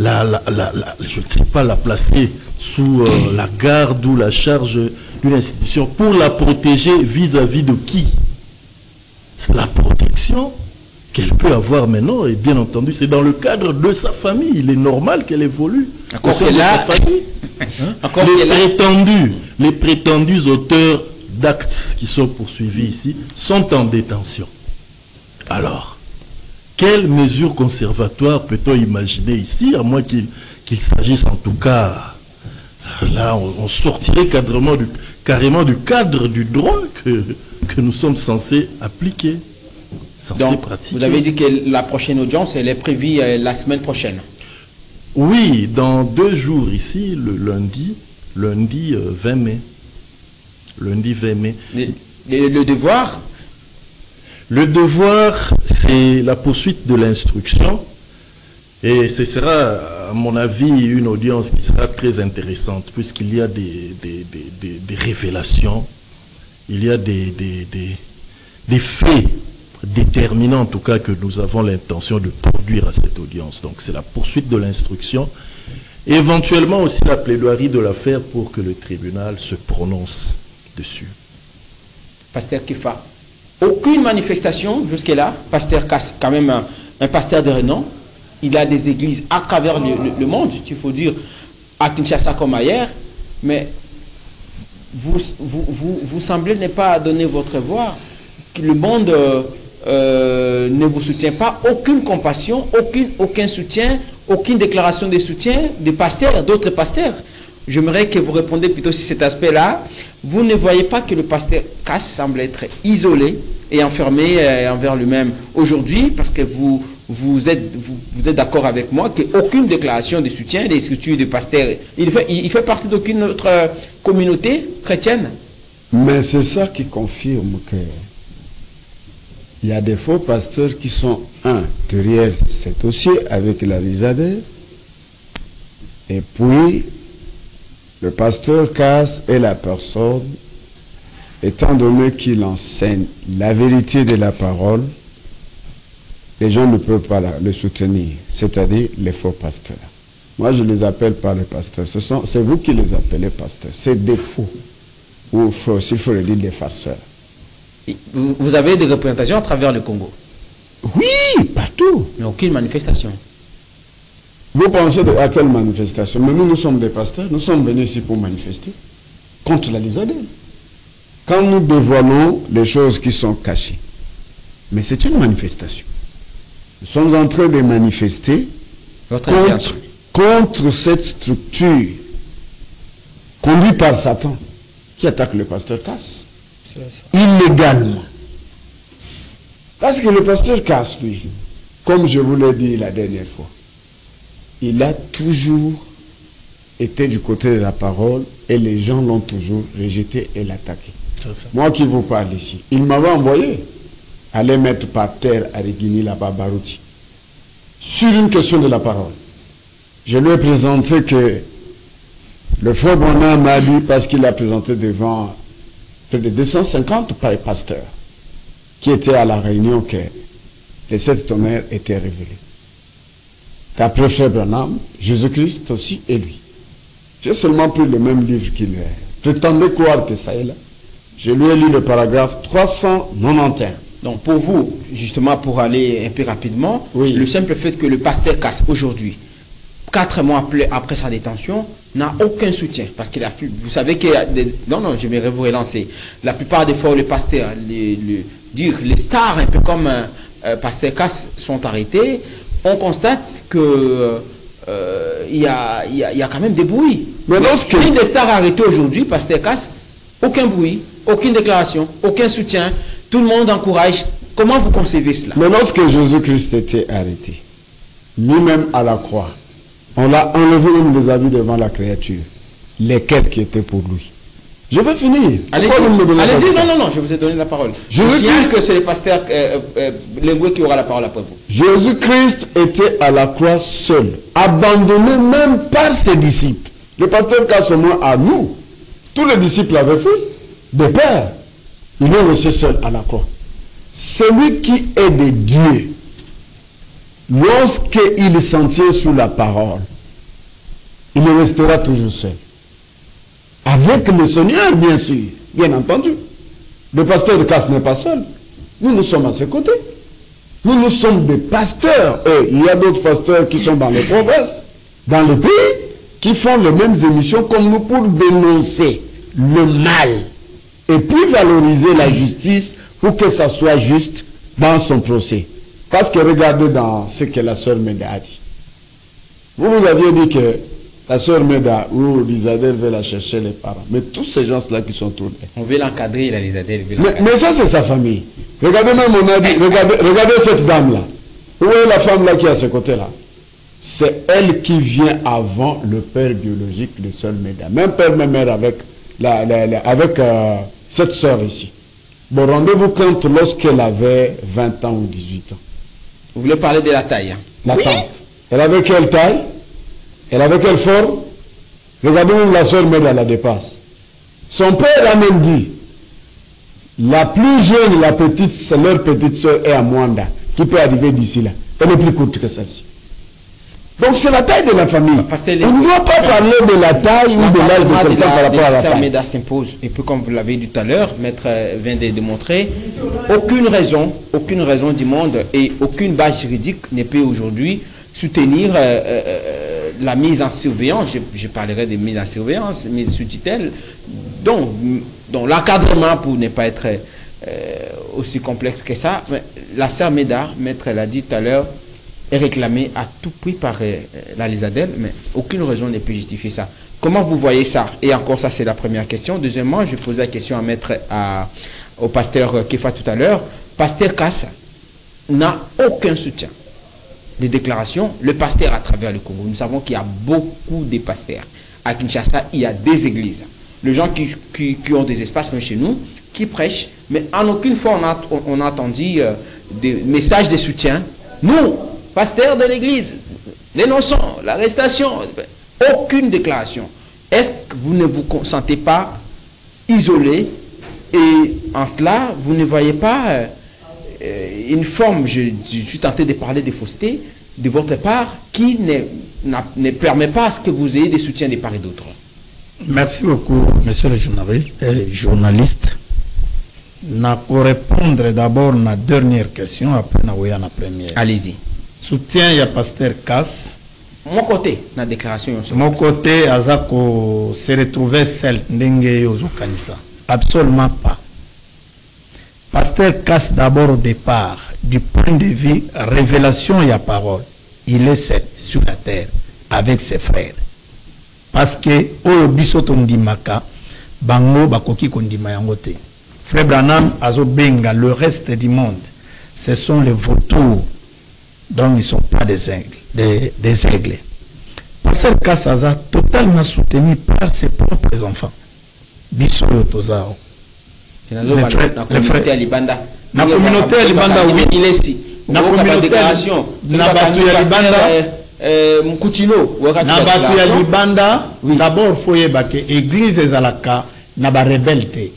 la, la- la- la- je ne sais pas, la placer sous euh, la garde ou la charge d'une institution pour la protéger vis-à-vis de qui? C'est la protection qu'elle peut avoir maintenant, et bien entendu, c'est dans le cadre de sa famille. Il est normal qu'elle évolue Encore sein que de là- sa famille. Encore les prétendus, les prétendus auteurs d'actes qui sont poursuivis ici sont en détention. Alors, quelles mesures conservatoires peut-on imaginer ici, à moins qu'il s'agisse en tout cas, là on, on sortirait carrément du, carrément du cadre du droit que, que nous sommes censés appliquer, censés Donc, pratiquer. vous avez dit que la prochaine audience, elle est prévue euh, la semaine prochaine. Oui, dans deux jours ici, le lundi, lundi euh, 20 mai. Lundi 20 mai. Le, le- le devoir, Le devoir, c'est la poursuite de l'instruction. Et ce sera, à mon avis, une audience qui sera très intéressante, puisqu'il y a des, des- des- des- révélations, il y a des, des- faits déterminants, en tout cas, que nous avons l'intention de produire à cette audience. Donc, c'est la poursuite de l'instruction. Éventuellement aussi la plaidoirie de l'affaire pour que le tribunal se prononce dessus. pasteur Kifa, aucune manifestation jusque-là. Pasteur Kass, quand même un, pasteur de renom. Il a des églises à travers le, monde, il faut dire, à Kinshasa comme ailleurs. Mais vous, vous, vous, vous semblez ne pas donner votre voix. Le monde euh, euh, ne vous soutient pas. Aucune compassion, aucune, aucun soutien, aucune déclaration de soutien des pasteurs, d'autres pasteurs. J'aimerais que vous répondez plutôt sur cet aspect-là. Vous ne voyez pas que le pasteur Cass semble être isolé et enfermé euh, envers lui-même aujourd'hui parce que vous, vous êtes, vous, êtes d'accord avec moi qu'aucune déclaration de soutien des structures de pasteurs, il fait, il fait partie d'aucune autre euh, communauté chrétienne. Mais c'est ça qui confirme que il y a des faux pasteurs qui sont, un, derrière cet dossier avec la risade, Et puis, le pasteur Casse est la personne, étant donné qu'il enseigne la vérité de la parole, les gens ne peuvent pas la- le soutenir, c'est-à-dire les faux pasteurs. Moi, je les appelle pas les pasteurs. Ce sont, c'est vous qui les appelez pasteurs. C'est des faux. Ou faux, s'il faut le dire, des farceurs. Vous avez des représentations à travers le Congo, Oui, partout. mais aucune manifestation. Vous pensez à quelle manifestation? Mais nous, nous sommes des pasteurs. Nous sommes venus ici pour manifester contre la Lisadelle. Quand nous dévoilons les choses qui sont cachées. Mais c'est une manifestation. Nous sommes en train de manifester contre, contre cette structure conduite par Satan qui attaque le pasteur Casse illégalement. Parce que le pasteur Casse, lui, comme je vous l'ai dit la dernière fois, il a toujours été du côté de la parole et les gens l'ont toujours rejeté et l'attaqué. Moi qui vous parle ici, il m'avait envoyé aller mettre par terre à Rigini là-bas, Barouti, sur une question de la parole. Je lui ai présenté que le frère Bonham m'a dit, parce qu'il a présenté devant près de 250 pa- pasteurs qui étaient à la réunion que les sept tonnerres étaient révélés. Frère Branham, Jésus-Christ aussi et lui. J'ai seulement pris le même livre qu'il est. Prétendez croire que ça est là. Je lui ai lu le paragraphe 391. Donc pour vous, justement, pour aller un peu rapidement, Oui. le simple fait que le pasteur Casse aujourd'hui, quatre mois après, après sa détention, n'a aucun soutien. Parce qu'il a pu, vous savez que, non, non, je vais vous relancer. La plupart des fois, les pasteurs, les, les- dire les stars, un peu comme euh, euh, pasteur Casse, sont arrêtés, on constate que euh, il y, a, y a quand même des bruits. Mais lorsque- Une des stars arrêtées aujourd'hui, pasteur Casse, aucun bruit, aucune déclaration, aucun soutien, tout le monde encourage. Comment vous concevez cela? Mais lorsque Jésus-Christ était arrêté, lui-même à la croix, on l'a enlevé même les habits devant la créature, lesquels qui étaient pour lui. Je vais finir. Allez-y, non, non, non, je vous ai donné la parole. Je juste- que c'est le pasteur euh, euh, Lengwe qui aura la parole après vous. Jésus-Christ était à la croix seul, abandonné même par ses disciples. Le pasteur moins à nous. Tous les disciples avaient fui. Des pères, il est resté seul à la croix. Celui qui est de Dieu, lorsqu'il s'en tient sous la parole, il restera toujours seul. Avec le Seigneur, bien sûr, bien entendu. Le pasteur de casse n'est pas seul. Nous, nous sommes à ses côtés. Nous, nous sommes des pasteurs. Et il y a d'autres pasteurs qui sont dans les provinces, dans le pays, qui font les mêmes émissions comme nous pour dénoncer le mal. Et puis valoriser la justice pour que ça soit juste dans son procès. Parce que regardez dans ce que la sœur Meda a dit. Vous vous aviez dit que la sœur Meda ou Lisadel veut la chercher les parents. Mais tous ces gens-là qui sont tournés. On veut l'encadrer, il veut Mais, mais ça, c'est sa famille. Regardez même, on a dit, regardez, regardez cette dame-là. Où est la femme là qui est à ce côté-là? C'est elle qui vient avant le père biologique de Seul Méda. Même père, même mère avec, la, la- la- avec euh, cette sœur ici. Bon, rendez-vous compte lorsqu'elle avait 20 ans ou 18 ans. Vous voulez parler de la taille hein? La Oui. tante. Elle avait quelle taille? Elle avait quelle forme Regardez où la sœur Méda la dépasse. Son père a même dit, la plus jeune, la petite, c'est leur petite sœur est à Mwanda, qui peut arriver d'ici là. Elle est plus courte que celle-ci. Donc c'est la taille de la famille. Est- On ne doit pas parler de la taille ou de l'âge de quelqu'un par la- rapport à la taille. Médard s'impose. Et puis, comme vous l'avez dit tout à l'heure, Maître euh, vient de démontrer, aucune raison, aucune raison du monde et aucune base juridique ne peut aujourd'hui soutenir euh, euh, la mise en surveillance. Je, parlerai de mise en surveillance, mise sous tutelle, donc, donc l'encadrement pour ne pas être euh, aussi complexe que ça. Mais la sœur Médard, Maître l'a dit tout à l'heure, est réclamé à tout prix par euh, la Lisadelle, mais aucune raison ne peut justifier ça. Comment vous voyez ça? Et encore, ça, c'est la première question. Deuxièmement, je posais la question à mettre à, au pasteur Kefa tout à l'heure. Pasteur Kassa n'a aucun soutien. Des déclarations, le pasteur à travers le Congo. Nous savons qu'il y a beaucoup de pasteurs. À Kinshasa, il y a des églises. Les gens qui, ont des espaces, même chez nous, qui prêchent, mais en aucune fois on a, entendu euh, des messages de soutien. Nous, pasteurs de l'église, dénonçons l'arrestation. aucune déclaration. Est-ce que vous ne vous sentez pas isolé et en cela, vous ne voyez pas euh, une forme, je, je suis tenté de parler de fausseté, de votre part qui ne, permet pas à ce que vous ayez des soutiens de part et d'autre Merci beaucoup, monsieur le journaliste. euh, journaliste. Na pour répondre d'abord à la dernière question, après na na première. Allez-y. Soutien ya pasteur Cass. Mon côté, la déclaration. Mon côté, Azako se retrouver seul ndenge. Absolument pas. Pasteur Cass d'abord au départ, du point de vue révélation et parole, il est seul sur la terre avec ses frères. Parce que oyo biso tondimaka bango bakoki kondima yango te. Frère Branham azobenga le reste du monde. Ce sont les vautours donc ils ne sont pas des aigles. Des, des aigles. Pasteur totalement soutenu par ses propres enfants. Biso Na communauté ya Libanda. Na communauté na bato ya Libanda. na bato ya libanda. d'abord fo yeba ke église ezalaka na barebele te.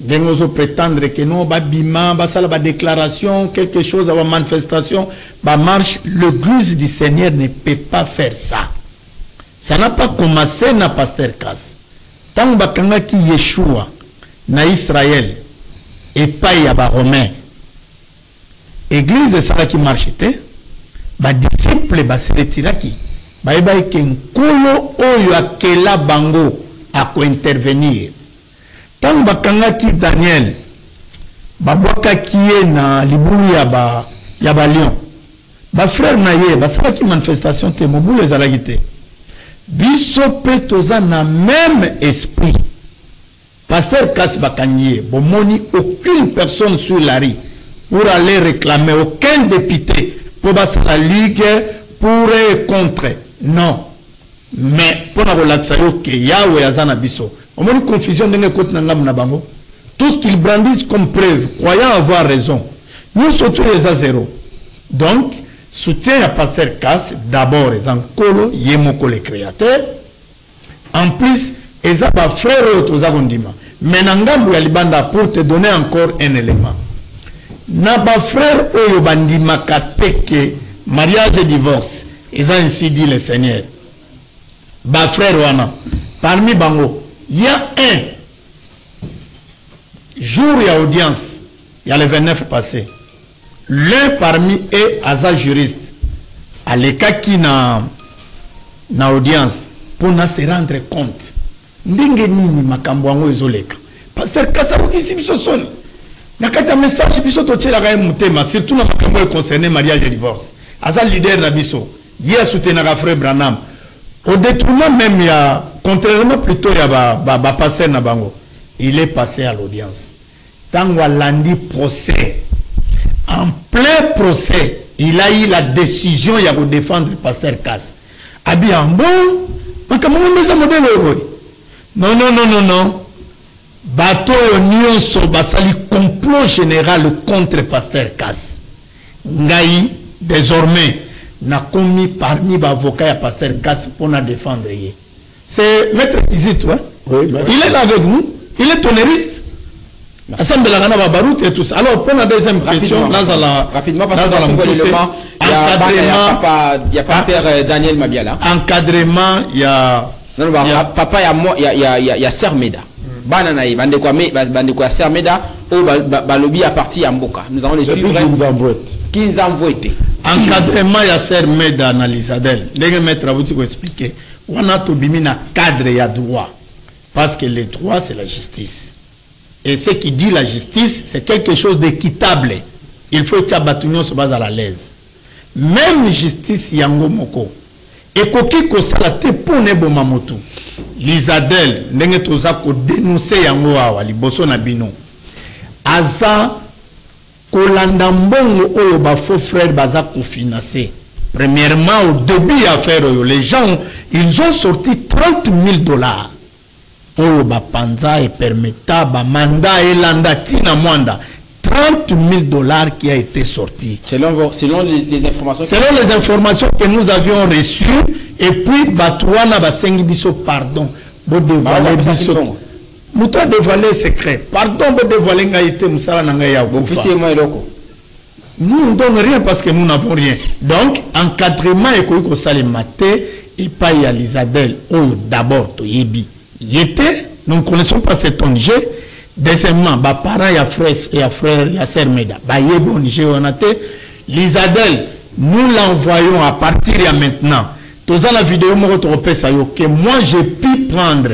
Ndenge ozoprétendre ke no babima basala badéclaration quelque chose aba manifestation bamarche l'église du seigneur ne peut pas faire ça. Ça n'a pas commencé na pasteur kas ntango bakangaki yeshua na israel epai ya baromain église esalaki marche te badisiple baseretiraki bayebaki ke nkolo oyo akela bango akointervenir ntango bakangaki daniel babwakaki ye na libulu ya ba ya balion bafrere na ye basalaki manifestation te mobulu ezalaki te. Biso mpe toza na même esprit pasteur kasi bakangi ye bomoni aucune personne sur la rue pour aller réclamer aucun député pour basala ligue pour et contre. Non. Mais mpona kolakisa yo ke yawe aza na biso. Omoni confusion ndenge ekoti na ngambo na bango. Tout ce qu'ils brandissent comme preuve croyant avoir raison. Nyonso to eza zéro donc soutien ya pasteur kas d'abord eza nkolo ye moko le créateur en plus eza bafrère oyo toza kondima. Mais na ngambo ya libanda pour te donner encore un élément. Na bafrère oyo bandimaka te ke mariage et divorce eza ainsi dit le seigneur. Bafrère wana parmi bango ya un jour ya audience ya le 29 passé. L'un parmi eux aza juriste alekaki na na audience mpona se rendre compte ndenge nini makambo yango ezoleka? Paster kasi akokisi biso soni. Na kati ya message biso totielaka ye motema. Surtout na makambo oyo concerne mariage et divorce. Aza leader na biso. Ye asoutenaka frère branham. Au détournement même ya contrairement plutôt ya bapaster ba, ba na bango il est passé à l'audience. Ntango alandi procès en plein procès il a eu la décision ya kodéfendre pasteur kas abi yango makambo ngo eza modele oyo boye non non non non non. Bato oyo nyonso basali complot général contre pasteur kas ngai désormais nakomi parmi baavocat ya pasteur kas mpona défendre. Ye c'est maître kizito hein? Oui, merci. il est là avec nous. Il est tonneriste asambelaka na babarute et tout ça. Alors mpona deuxième question. Rapidement, nazala rapidement parce encadrement papa, ya bah, ya- papa, il y a moi, il y a, il y a, il y a, il y a Sœur Meda. Bana na ye, bande kwa me, bande kwa Sœur Meda, au balobi à partir ya Mboka. Nous allons les suivre. Kinzambouet. Kinza Mvoete. encadrement ya ser meda na lisadel ndenge maître abuti koexplike wana tobimi na cadre ya droit parce que le droit c'est la justice et ce qui dit la justice c'est quelque chose d'équitable il faut etia bato nyonso bazala l'aise même justice yango moko ekoki kosala te mpona eboma motu. Lisadel ndenge toza kodenonse yango awa liboso na bino. Aza kolanda mbongo oyo bafaux frère baza kofinanse. Premièrement au début ya affaire oyo les gens ils ont sorti 30 000 dollars. Oyo bapanza epermeta bamanda elanda ntina mwanda. 30 30 000 dollars qui a été sorti. Selon, selon les, les informations. Selon les informations que nous avions reçues, et puis Batouana Basengi Biso, pardon, Biso. c'est bon. Mouto a dévoilé secret. Pardon, bo dévoiler Ngaïté Moussala Nangaya loko. Nous ne donnons rien parce que nous n'avons rien. Donc, encadrement économique au Salemate et pas à l'Isabelle, oh, d'abord, Toyebi. Était, nous ne connaissons pas cet ONG. Deuxièmement, bah, parents, il y a frère, il y a frère, il y a sœur Meda. Bah, Yebi, ONG, on a été. L'Isabelle, nous l'envoyons à partir de maintenant. Dans la vidéo, moi, que moi, j'ai pu prendre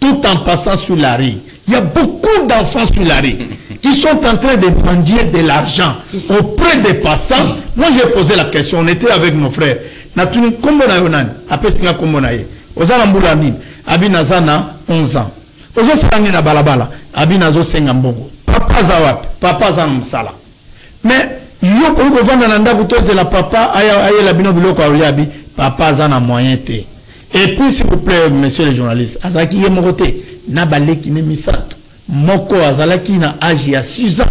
tout en passant sur la rue. Il y a beaucoup d'enfants sur la rue qui sont en train de mendier de l'argent auprès des passants. Moi, j'ai posé la question. On était avec nos frères. Natuni kombo na yo nani? Apesinga kombo na ye oza na mbula nini abi naza na 11 ans ozosala nini na balabala. Abi nazosenga mbongo. Papa aza wapi? Papa aza na mosala. Mais yo koki kovanda na ndako tozela papa ayela bino biloko aolia abi papa aza na moyen te. Et puis s'il vous plaît monsieur le journaliste azalaki ye moko te na baleki ne misato. Moko azalaki na age ya 6 ans.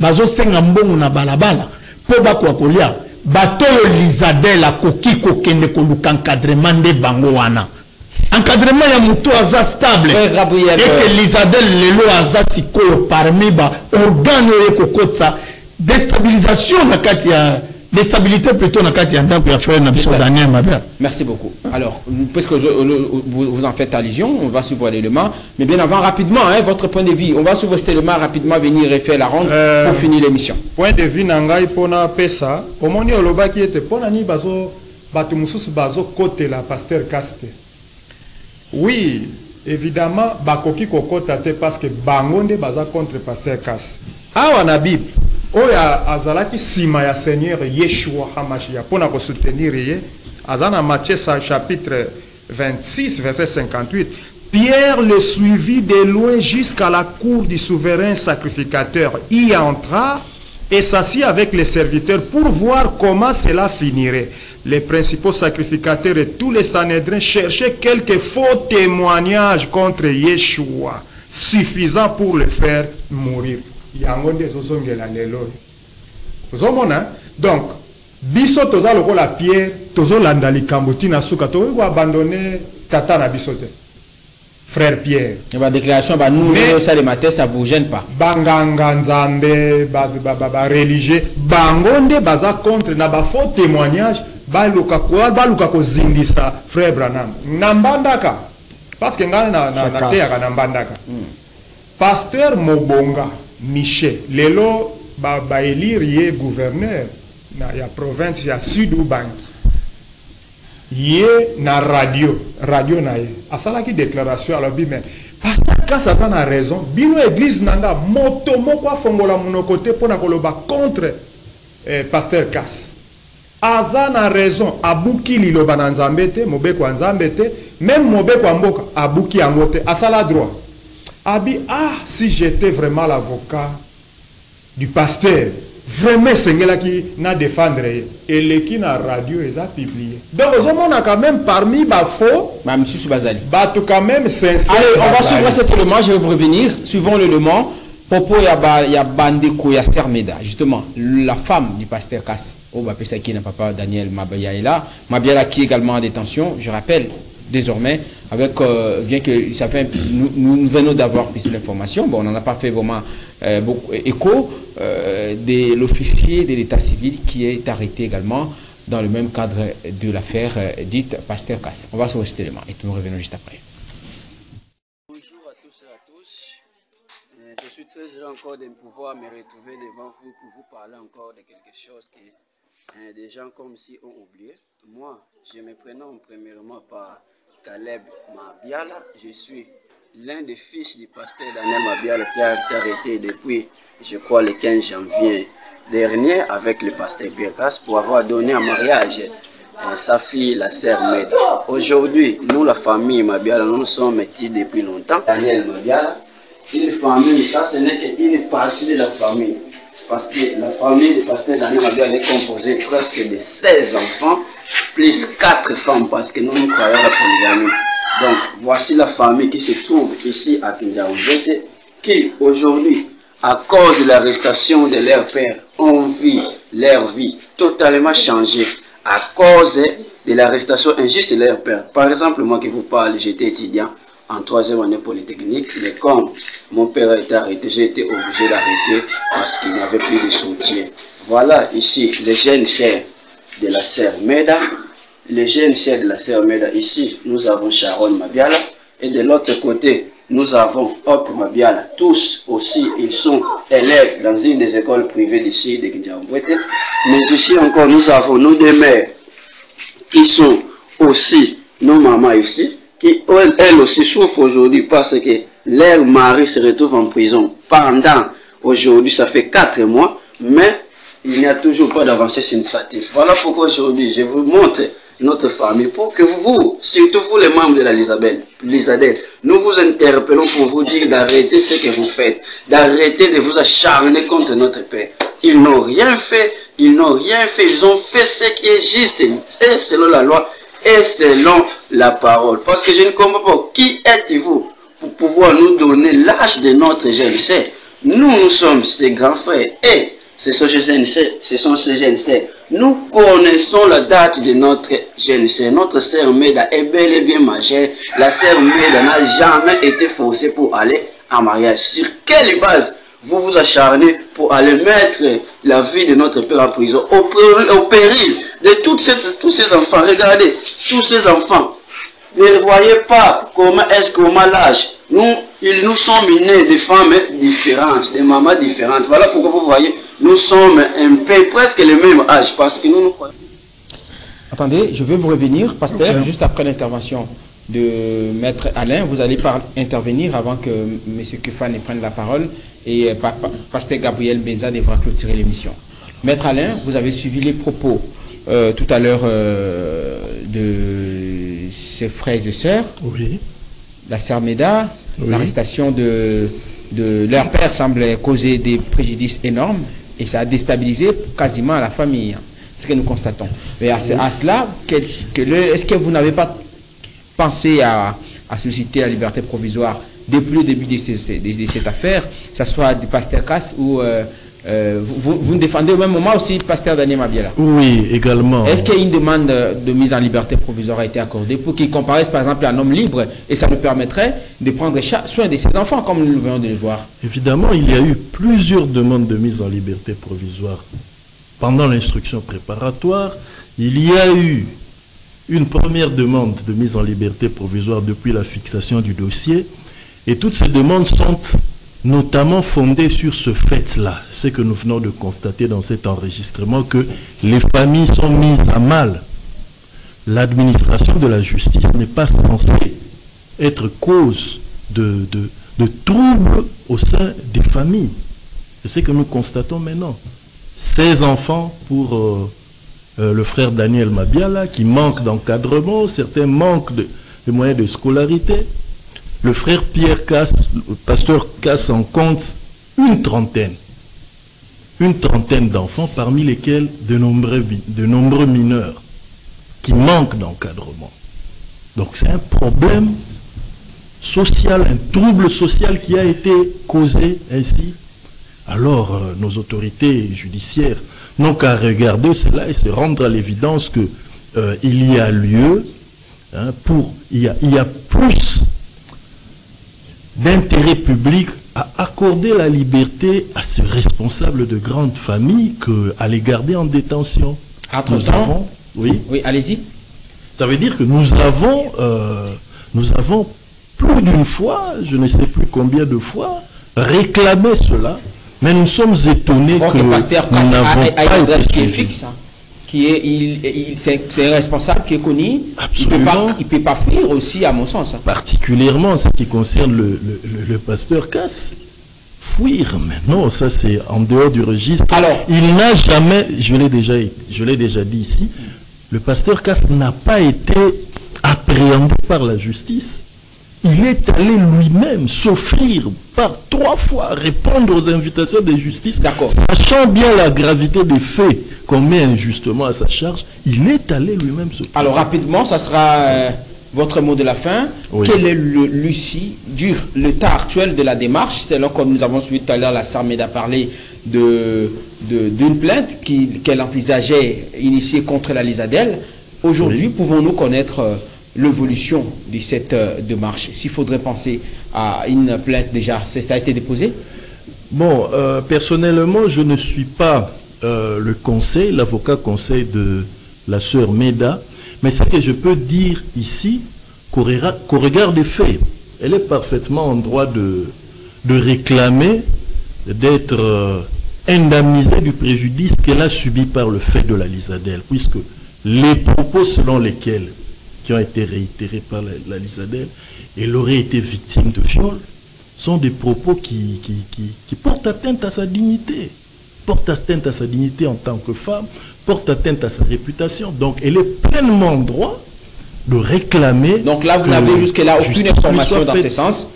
Bazosenga mbongo na balabala mpo bakoka kolia. Bato oyo lizadel akoki kokende koluka encadrement nde bango wana encadrement ya motu aza stable eke lizadel lelo aza sikoyo parmi baorgane oyo ekokotisa déstabilisation na kati ya déstabilité plutôt na kati ya ndako ya frère na biso daniel maber Merci beaucoup. Alors, puisque je- le- vous, vous en faites allusion, on va suivre l'élément. Mais bien avant, rapidement, hein, votre point de vue. On va suivre cet élément rapidement, venir et faire la ronde Euh, pour finir l'émission. point de vue na ngai mpona pesa omoni olobaki ete mpona nini bazo bato mosusu bazokotela pasteur kas te oui évidemment bakoki kokota te parce que bango nde baza contre pasteur kas awa na bible oyo azalaki nsima ya seigneur yeshua hamashia mpona kosoutenir ye aza na matthieu chapitre 26 verset 58 Pierre le suivit de loin jusqu'à la cour du souverain sacrificateur, y entra et s'assit avec les serviteurs pour voir comment cela finirait. Les principaux sacrificateurs et tous les Sanhédrins cherchaient quelques faux témoignages contre Yeshua, suffisants pour le faire mourir. Donc biso toza lokola pierre tozolanda likambo ntina suka tokoki koabandone tata na biso te frère pierre Et ma déclaration, bah, nous, Mais- nous, ça vous gêne pas. banganga nzambe bareligieux ba, ba, ba religieux, bango nde baza contre na bafaux témoignage baluka ko- baluka kozindisa frère branam na mbandaka parce que ngai na- na- nateyaka na mbandaka. Pasteur mobonga michel lelo ba- baélire ye gouverneur na, ya province ya sud ubangi ye na radio radio na ye. Asalaki déclaration alobi me pasteur kasi aza na raison. Bino église na nga moto moko afongola monoko te mpo na koloba contre eh, pasteur kasi aza na raison abuki liloba na nzambe te mobeko ya nzambe te même mobeko ya mboka abuki yango te asala droit abi ah si j'étais vraiment l'avocat du pasteur vraiment esengelaki na défendre ye eleki na radio eza publié donc ozomona quand même parmi bafaux monsieur Soubazali. bato quand même sincère Allez, on va bazali. suivre cet élément, je vais vous revenir. Suivons l'élément. Popo ya ya Sermeda, justement, la femme du pasteur Kass. Oh, bah, qui n'a papa Daniel Mabaya est là. Mabaya qui est également en détention. Je rappelle désormais, avec euh, bien que ça fait, nous, nous- venons d'avoir plus d'informations. Bon, on n'en a pas fait vraiment euh, beaucoup écho euh, de l'officier de l'état civil qui est arrêté également dans le même cadre de l'affaire euh, dite pasteur Kass. On va sur cet élément et nous revenons juste après. Bonjour à tous et à tous. Heureux encore de pouvoir me retrouver devant vous pour vous parler encore de quelque chose que euh, des gens comme si ont oublié. Moi, je me prénomme premièrement par Caleb Mabiala. Je suis l'un des fils du pasteur Daniel Mabiala qui a été arrêté depuis, je crois, le 15 janvier dernier avec le pasteur Birkas pour avoir donné en mariage euh, sa fille, la sœur Med. Aujourd'hui, nous, la famille Mabiala, nous sommes mettis depuis longtemps. Daniel Mabiala, une famille, ça ce n'est qu'une partie de la famille. Parce que la famille du pasteur Daniel Mabiala est composée presque de 16 enfants, plus 4 femmes, parce que nous, nous croyons à la polygamie. Donc, voici la famille qui se trouve ici à Kinjaouzete, qui aujourd'hui à cause de l'arrestation de leur père, ont vu leur vie totalement changer à cause de l'arrestation injuste de leur père. Par exemple, moi qui vous parle, j'étais étudiant en troisième année polytechnique, mais comme mon père a été arrêté, j'ai été obligé d'arrêter parce qu'il n'y avait plus de soutien. Voilà ici les jeunes sœurs de la sœur Meda, les jeunes sœurs de la sœur Meda. Ici, nous avons Sharon Mabiala et de l'autre côté, nous avons Hop Mabiala. Tous aussi, ils sont élèves dans une des écoles privées d'ici, de Kindiambouete. Mais ici encore, nous avons nos deux mères qui sont aussi nos mamans ici, qui elles aussi souffrent aujourd'hui parce que leur mari se retrouve en prison pendant, aujourd'hui, ça fait quatre mois, mais il n'y a toujours pas d'avancée significative. Voilà pourquoi aujourd'hui, je vous montre notre famille pour que vous, surtout vous les membres de la Lisabelle, nous vous interpellons pour vous dire d'arrêter ce que vous faites, d'arrêter de vous acharner contre notre Père. Ils n'ont rien fait, ils n'ont rien fait, ils ont fait ce qui est juste, et selon la loi, et selon la parole. Parce que je ne comprends pas, qui êtes-vous pour pouvoir nous donner l'âge de notre jeune Nous, nous sommes ses grands frères, et ce sont ce ces jeunes sœurs. Nous connaissons la date de notre jeune sœur. Notre sœur Meda est bel et bien majeure. La sœur Meda n'a jamais été forcée pour aller en mariage. Sur quelle base vous vous acharnez pour aller mettre la vie de notre père en prison au, péril de toutes ces, tous ces enfants Regardez, tous ces enfants. Ne voyez pas comment est-ce qu'au l'âge, nous, ils nous sont minés de femmes différentes, de mamans différentes. Voilà pourquoi vous voyez nous sommes un peu presque le même âge parce que nous nous Attendez, je vais vous revenir, pasteur, juste après l'intervention de Maître Alain. Vous allez intervenir avant que M. Kufane prenne la parole et euh, pasteur Gabriel Beza devra clôturer l'émission. Maître Alain, vous avez suivi les propos euh, tout à l'heure euh, de ses frères et sœurs. Oui. La sœur Meda, l'arrestation de, de leur père semblait causer des préjudices énormes et ça a déstabilisé quasiment la famille. Hein. ce que nous constatons. Mais à, cela, est-ce que vous n'avez pas pensé à, susciter la liberté provisoire depuis le début de, cette affaire, que ce soit du pasteur Casse ou euh, euh, vous, vous, défendez au même moment aussi pasteur Daniel Mabiela Oui, également. Est-ce qu'une demande de mise en liberté provisoire a été accordée pour qu'il comparaisse par exemple à un homme libre et ça nous permettrait de prendre soin de ses enfants comme nous venons de le voir? Évidemment, il y a eu plusieurs demandes de mise en liberté provisoire. Pendant l'instruction préparatoire, il y a eu une première demande de mise en liberté provisoire depuis la fixation du dossier et toutes ces demandes sont notamment fondé sur ce fait-là, ce que nous venons de constater dans cet enregistrement, que les familles sont mises à mal. L'administration de la justice n'est pas censée être cause de, de, troubles au sein des familles. C'est ce que nous constatons maintenant. 16 enfants pour euh, euh, le frère Daniel Mabiala qui manque d'encadrement, certains manquent de moyens de scolarité, le frère Pierre Casse, le pasteur Casse en compte une trentaine. Une trentaine d'enfants, parmi lesquels de nombreux, mineurs qui manquent d'encadrement. Donc c'est un problème social, un trouble social qui a été causé ainsi. Alors euh, nos autorités judiciaires n'ont qu'à regarder cela et se rendre à l'évidence qu'il euh, y a lieu hein, pour y a, il y a plus d'intérêt public à accorder la liberté à ce responsable de grande famille qu'à les garder en détention. nous avons, oui, oui, allez-y. Ça veut dire que nous avons, euh, nous avons plus d'une fois, je ne sais plus combien de fois, réclamé cela, mais nous sommes étonnés que, nous n'avons pas été fixe qui est, il, c'est un responsable qui est connu. Absolument. Il ne peut, pas fuir aussi, à mon sens. Hein. Particulièrement ce qui concerne le, pasteur Casse. Fuir, mais non, ça c'est en dehors du registre. Alors, il n'a jamais, je l'ai déjà, je l'ai déjà dit ici, le pasteur Casse n'a pas été appréhendé par la justice il est allé lui-même s'offrir par trois fois répondre aux invitations de justice, sachant bien la gravité des faits qu'on met injustement à sa charge, il est allé lui-même s'offrir. Alors rapidement, ça sera euh, votre mot de la fin. Oui. Quel est le, Lucie, du, l'état actuel de la démarche? C'est là, comme nous avons suivi tout à l'heure, la Sarmeda parler de, de- d'une plainte qu'elle envisageait initier contre la Lisadelle. Aujourd'hui, Oui. pouvons-nous connaître euh, l'évolution de cette démarche S'il faudrait penser à une plainte déjà, ça a été déposé? Bon, euh, personnellement, je ne suis pas euh, le conseil, l'avocat conseil de la sœur Meda, mais ce que je peux dire ici, qu'au regard des faits, elle est parfaitement en droit de, de réclamer d'être euh, indemnisée du préjudice qu'elle a subi par le fait de la Lisadelle, puisque les propos selon lesquels, qui ont été réitérés par la, la Lisadelle, elle aurait été victime de viol, sont des propos qui, qui, qui- qui portent atteinte à sa dignité, portent atteinte à sa dignité en tant que femme, portent atteinte à sa réputation. Donc elle est pleinement en droit de réclamer. Donc là, vous n'avez jusque-là aucune information dans ce sens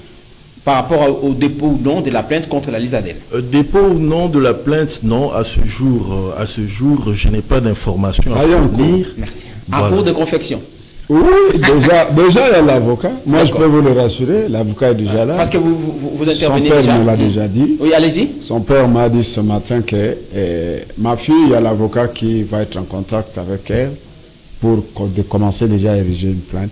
par rapport au, dépôt ou non de la plainte contre la Lisadelle. Euh, dépôt ou non de la plainte, non, à ce jour, euh, à ce jour, je n'ai pas d'informations à fournir. Merci. En Voilà. cours de confection. Oui, déjà, déjà il y a l'avocat. Moi, je peux vous le rassurer, l'avocat est déjà là. Parce que vous, vous, vous Son intervenez père déjà. me l'a déjà dit. Oui, allez-y. Son père m'a dit ce matin que eh, ma fille, il y a l'avocat qui va être en contact avec elle pour de commencer déjà à ériger une plainte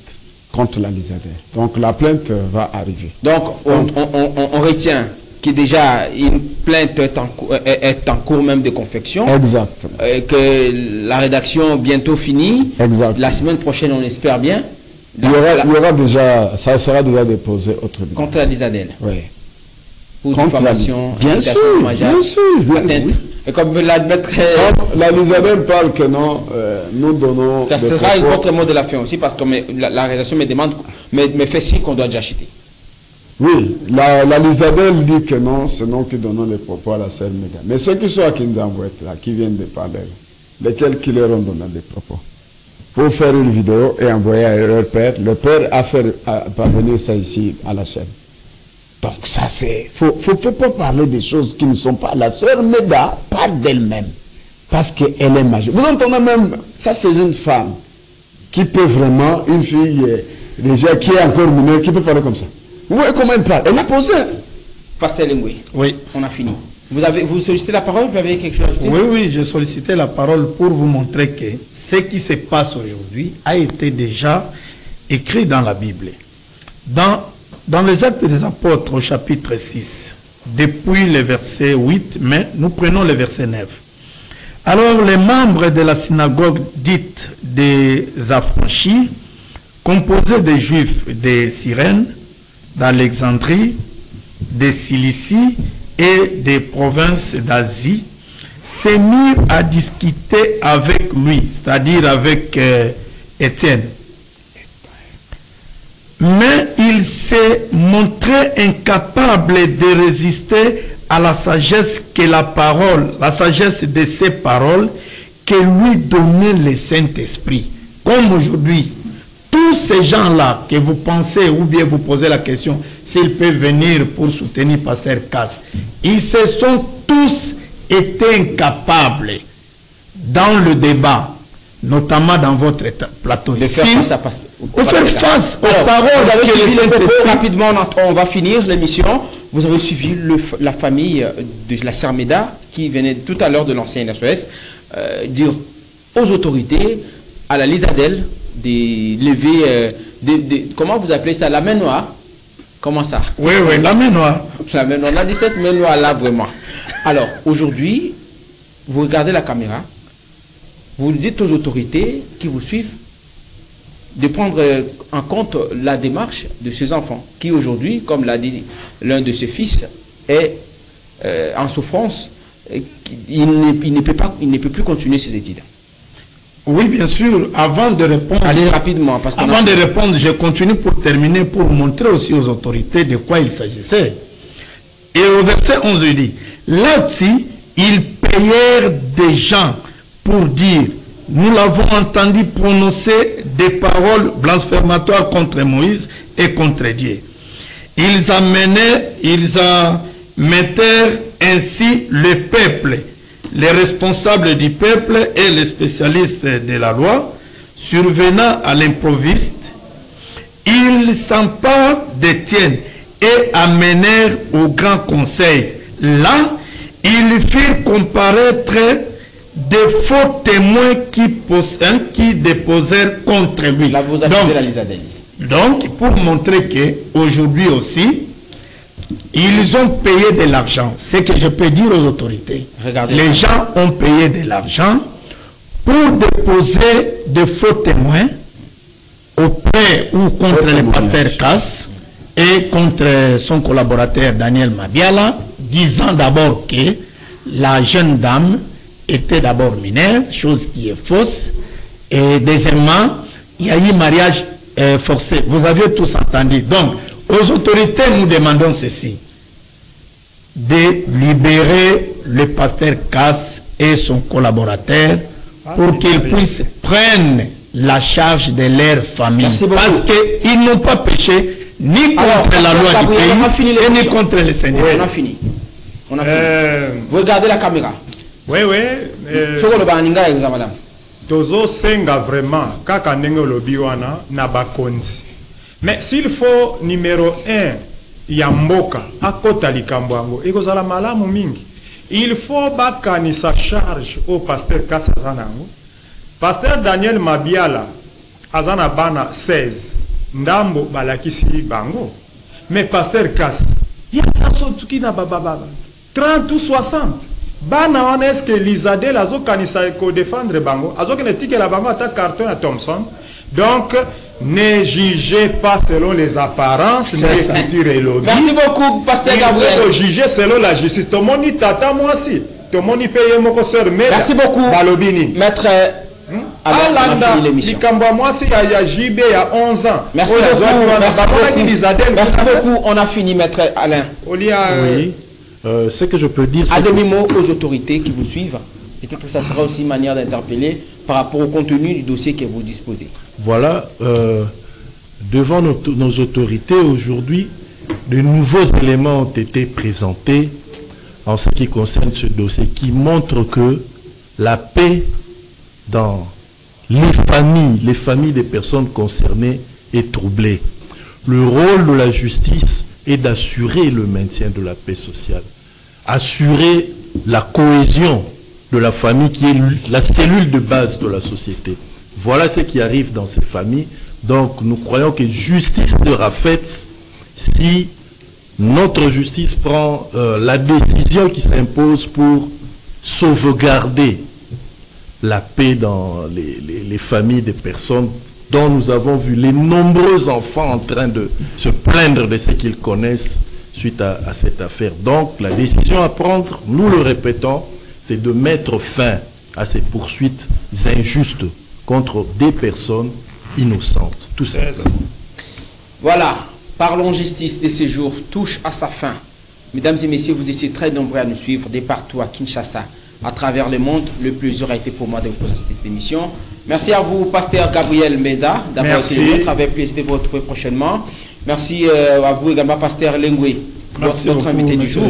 contre la Lisadère. Donc la plainte va arriver. Donc, on, on- on- on- on retient que déjà une plainte est en, est- cours même de confection. Exactement. euh, que la rédaction bientôt finie. Exact. La semaine prochaine, on espère bien. Il y, aura, il y aura déjà, ça sera déjà déposé au tribunal. Contre la Lisadelle. Oui. Pour Contre la- diffamation. Bien incitation sûr, dommageable, bien sûr, bien sûr. Et comme l'admettre, euh, la Lisadère parle que non, euh, nous donnons. ça sera propos- votre mot de la fin aussi, parce que me- la, la rédaction me demande, me, me fait signe qu'on doit déjà acheter. Oui, la, Lisabelle dit que non, c'est nous qui donnons les propos à la sœur Méga. Mais ceux qui sont à Kinzambouet, là, qui viennent de parler, lesquels qui leur ont donné des propos, pour faire une vidéo et envoyer à leur père, le père a fait a parvenir ça ici à la chaîne. Donc ça c'est, faut, faut, faut pas parler des choses qui ne sont pas. La sœur Méga parle d'elle-même, parce qu'elle est majeure. Vous entendez même, ça c'est une femme qui peut vraiment, une fille euh, déjà qui est encore mineure, qui peut parler comme ça. Vous voyez comment elle parle? Elle a posé. Pasteur Lingui, Oui. on a fini. Vous avez vous sollicitez la parole, vous avez quelque chose à ajouter? Oui, oui, j'ai sollicité la parole pour vous montrer que ce qui se passe aujourd'hui a été déjà écrit dans la Bible. Dans, dans les actes des apôtres au chapitre 6, depuis le verset 8, mais nous prenons le verset 9. Alors les membres de la synagogue dite des affranchis, composés des juifs de Cyrène, d'Alexandrie, de Cilicie et des provinces d'Asie, s'est mis à discuter avec lui, c'est-à-dire avec euh, Étienne. Mais il s'est montré incapable de résister à la sagesse que la parole, la sagesse de ces paroles que lui donnait le Saint-Esprit. Comme aujourd'hui, tous ces gens-là que vous pensez ou bien vous posez la question s'ils peuvent venir pour soutenir Pasteur Cass, ils se sont tous été incapables dans le débat, notamment dans votre plateau de faire face à Pasteur. de faire face aux Alors, paroles vous avez suivi le les propos rapidement, on, va finir l'émission. Vous avez suivi le la famille euh, de la Sarmeda qui venait tout à l'heure de l'ancien SOS euh, dire aux autorités, à la Lisadelle, de lever, euh, comment vous appelez ça, la main noire? Comment ça? Oui, oui, la main noire. La main noire. On a dit cette main noire là vraiment. Alors, aujourd'hui, vous regardez la caméra, vous dites aux autorités qui vous suivent de prendre euh, en compte la démarche de ces enfants, qui aujourd'hui, comme l'a dit l'un de ses fils, est euh, en souffrance, et qui- il ne, il ne peut pas, il ne peut plus continuer ses études. Oui, bien sûr, avant de répondre. Allez rapidement, parce a- Avant de répondre, je continue pour terminer, pour montrer aussi aux autorités de quoi il s'agissait. Et au verset 11, il dit, là-dessus, ils payèrent des gens pour dire, nous l'avons entendu prononcer des paroles blasphématoires contre Moïse et contre Dieu. Ils amenaient, ils en mettèrent ainsi le peuple, les responsables du peuple et les spécialistes de la loi, survenant à l'improviste, Ils s'emparent d'Étienne et amenèrent au grand conseil. Là, ils firent comparaître des faux témoins qui, hein, qui déposèrent contre lui. Là, vous Donc, la liste donc, pour montrer que aujourd'hui aussi, ils ont payé de l'argent. C'est que je peux dire aux autorités. Regardez Les gens ont payé de l'argent pour déposer de faux témoins auprès ou contre le pasteur Cass et contre son collaborateur Daniel Mabiala, disant d'abord que la jeune dame était d'abord mineure, chose qui est fausse. Et deuxièmement, il y a eu mariage euh, forcé. Vous avez tous entendu. Donc, aux autorités, nous demandons ceci de libérer le pasteur Cass et son collaborateur pour qu'ils puissent prendre la charge de leur famille. Parce qu'ils n'ont pas péché ni contre Alors, la loi du pays et ni contre le Seigneur. On a fini. On a fini. Euh, Vous regardez la caméra. oui, oui. euh, tozosenga vraiment kaka ndenge olobi wana na bakonzi mais s'il faut numéro 1 ya mboka akota likambo yango ekozala malamu mingi. Il faut bakanisa charge oyo paster kasi aza daniel mabiala aza na bana 16 ndambo balakisi bango. Mais paster kasi ye aza soki na bababa 30 ou 60 bana wana eske lizadel azokanisa kodefendre bango? Azokende tikela bango ata carton ya thomson. Donc ne jugez pas selon les apparences nde C'est ça. écriture elobi Merci beaucoup, pasteur Il faut Gabriel. juger selon la justice tomoni tata mwasi tomoni mpe ye moko sœur meda Merci beaucoup. balobi nini Maître. Alors, on a alanda fini l'émission. likambo ya mwasi ya, ya jb ya 11 ans Merci Oyo beaucoup. Merci beaucoup. Merci beaucoup. On a fini, Maître Alain. olia euh, Oui. Euh, ce que je peux dire, À demi-mot aux autorités qui vous suivent. Peut-être que ça sera aussi une manière d'interpeller par rapport au contenu du dossier que vous disposez. Voilà, euh, devant nos, nos autorités aujourd'hui, de nouveaux éléments ont été présentés en ce qui concerne ce dossier qui montrent que la paix dans les familles, les familles des personnes concernées est troublée. Le rôle de la justice est d'assurer le maintien de la paix sociale, assurer la cohésion de la famille qui est la cellule de base de la société. Voilà ce qui arrive dans ces familles. Donc nous croyons que justice sera faite si notre justice prend euh, la décision qui s'impose pour sauvegarder la paix dans les, les- les familles des personnes dont nous avons vu les nombreux enfants en train de se plaindre de ce qu'ils connaissent suite à cette affaire. Donc la décision à prendre, nous le répétons, c'est de mettre fin à ces poursuites injustes contre des personnes innocentes, tout simplement. Voilà, Parlons Justice de ces jours touche à sa fin. Mesdames et messieurs, vous étiez très nombreux à nous suivre de partout à Kinshasa, à travers le monde. Le plaisir a été pour moi de vous présenter cette émission. Merci à vous, Pasteur Gabriel Meza, d'avoir été avec plaisir de vous retrouver prochainement. Merci euh, à vous également, Pasteur Lengwe, Merci notre beaucoup, invité du jour.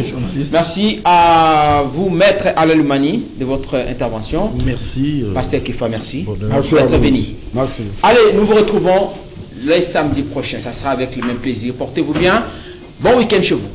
Merci à vous, Maître Alalumani, de votre intervention. Merci. euh, Pasteur Kifa, merci. Merci à Maître vous. Béni. Merci. Allez, nous vous retrouvons le samedi prochain. Ça sera avec le même plaisir. Portez-vous bien. Bon week-end chez vous.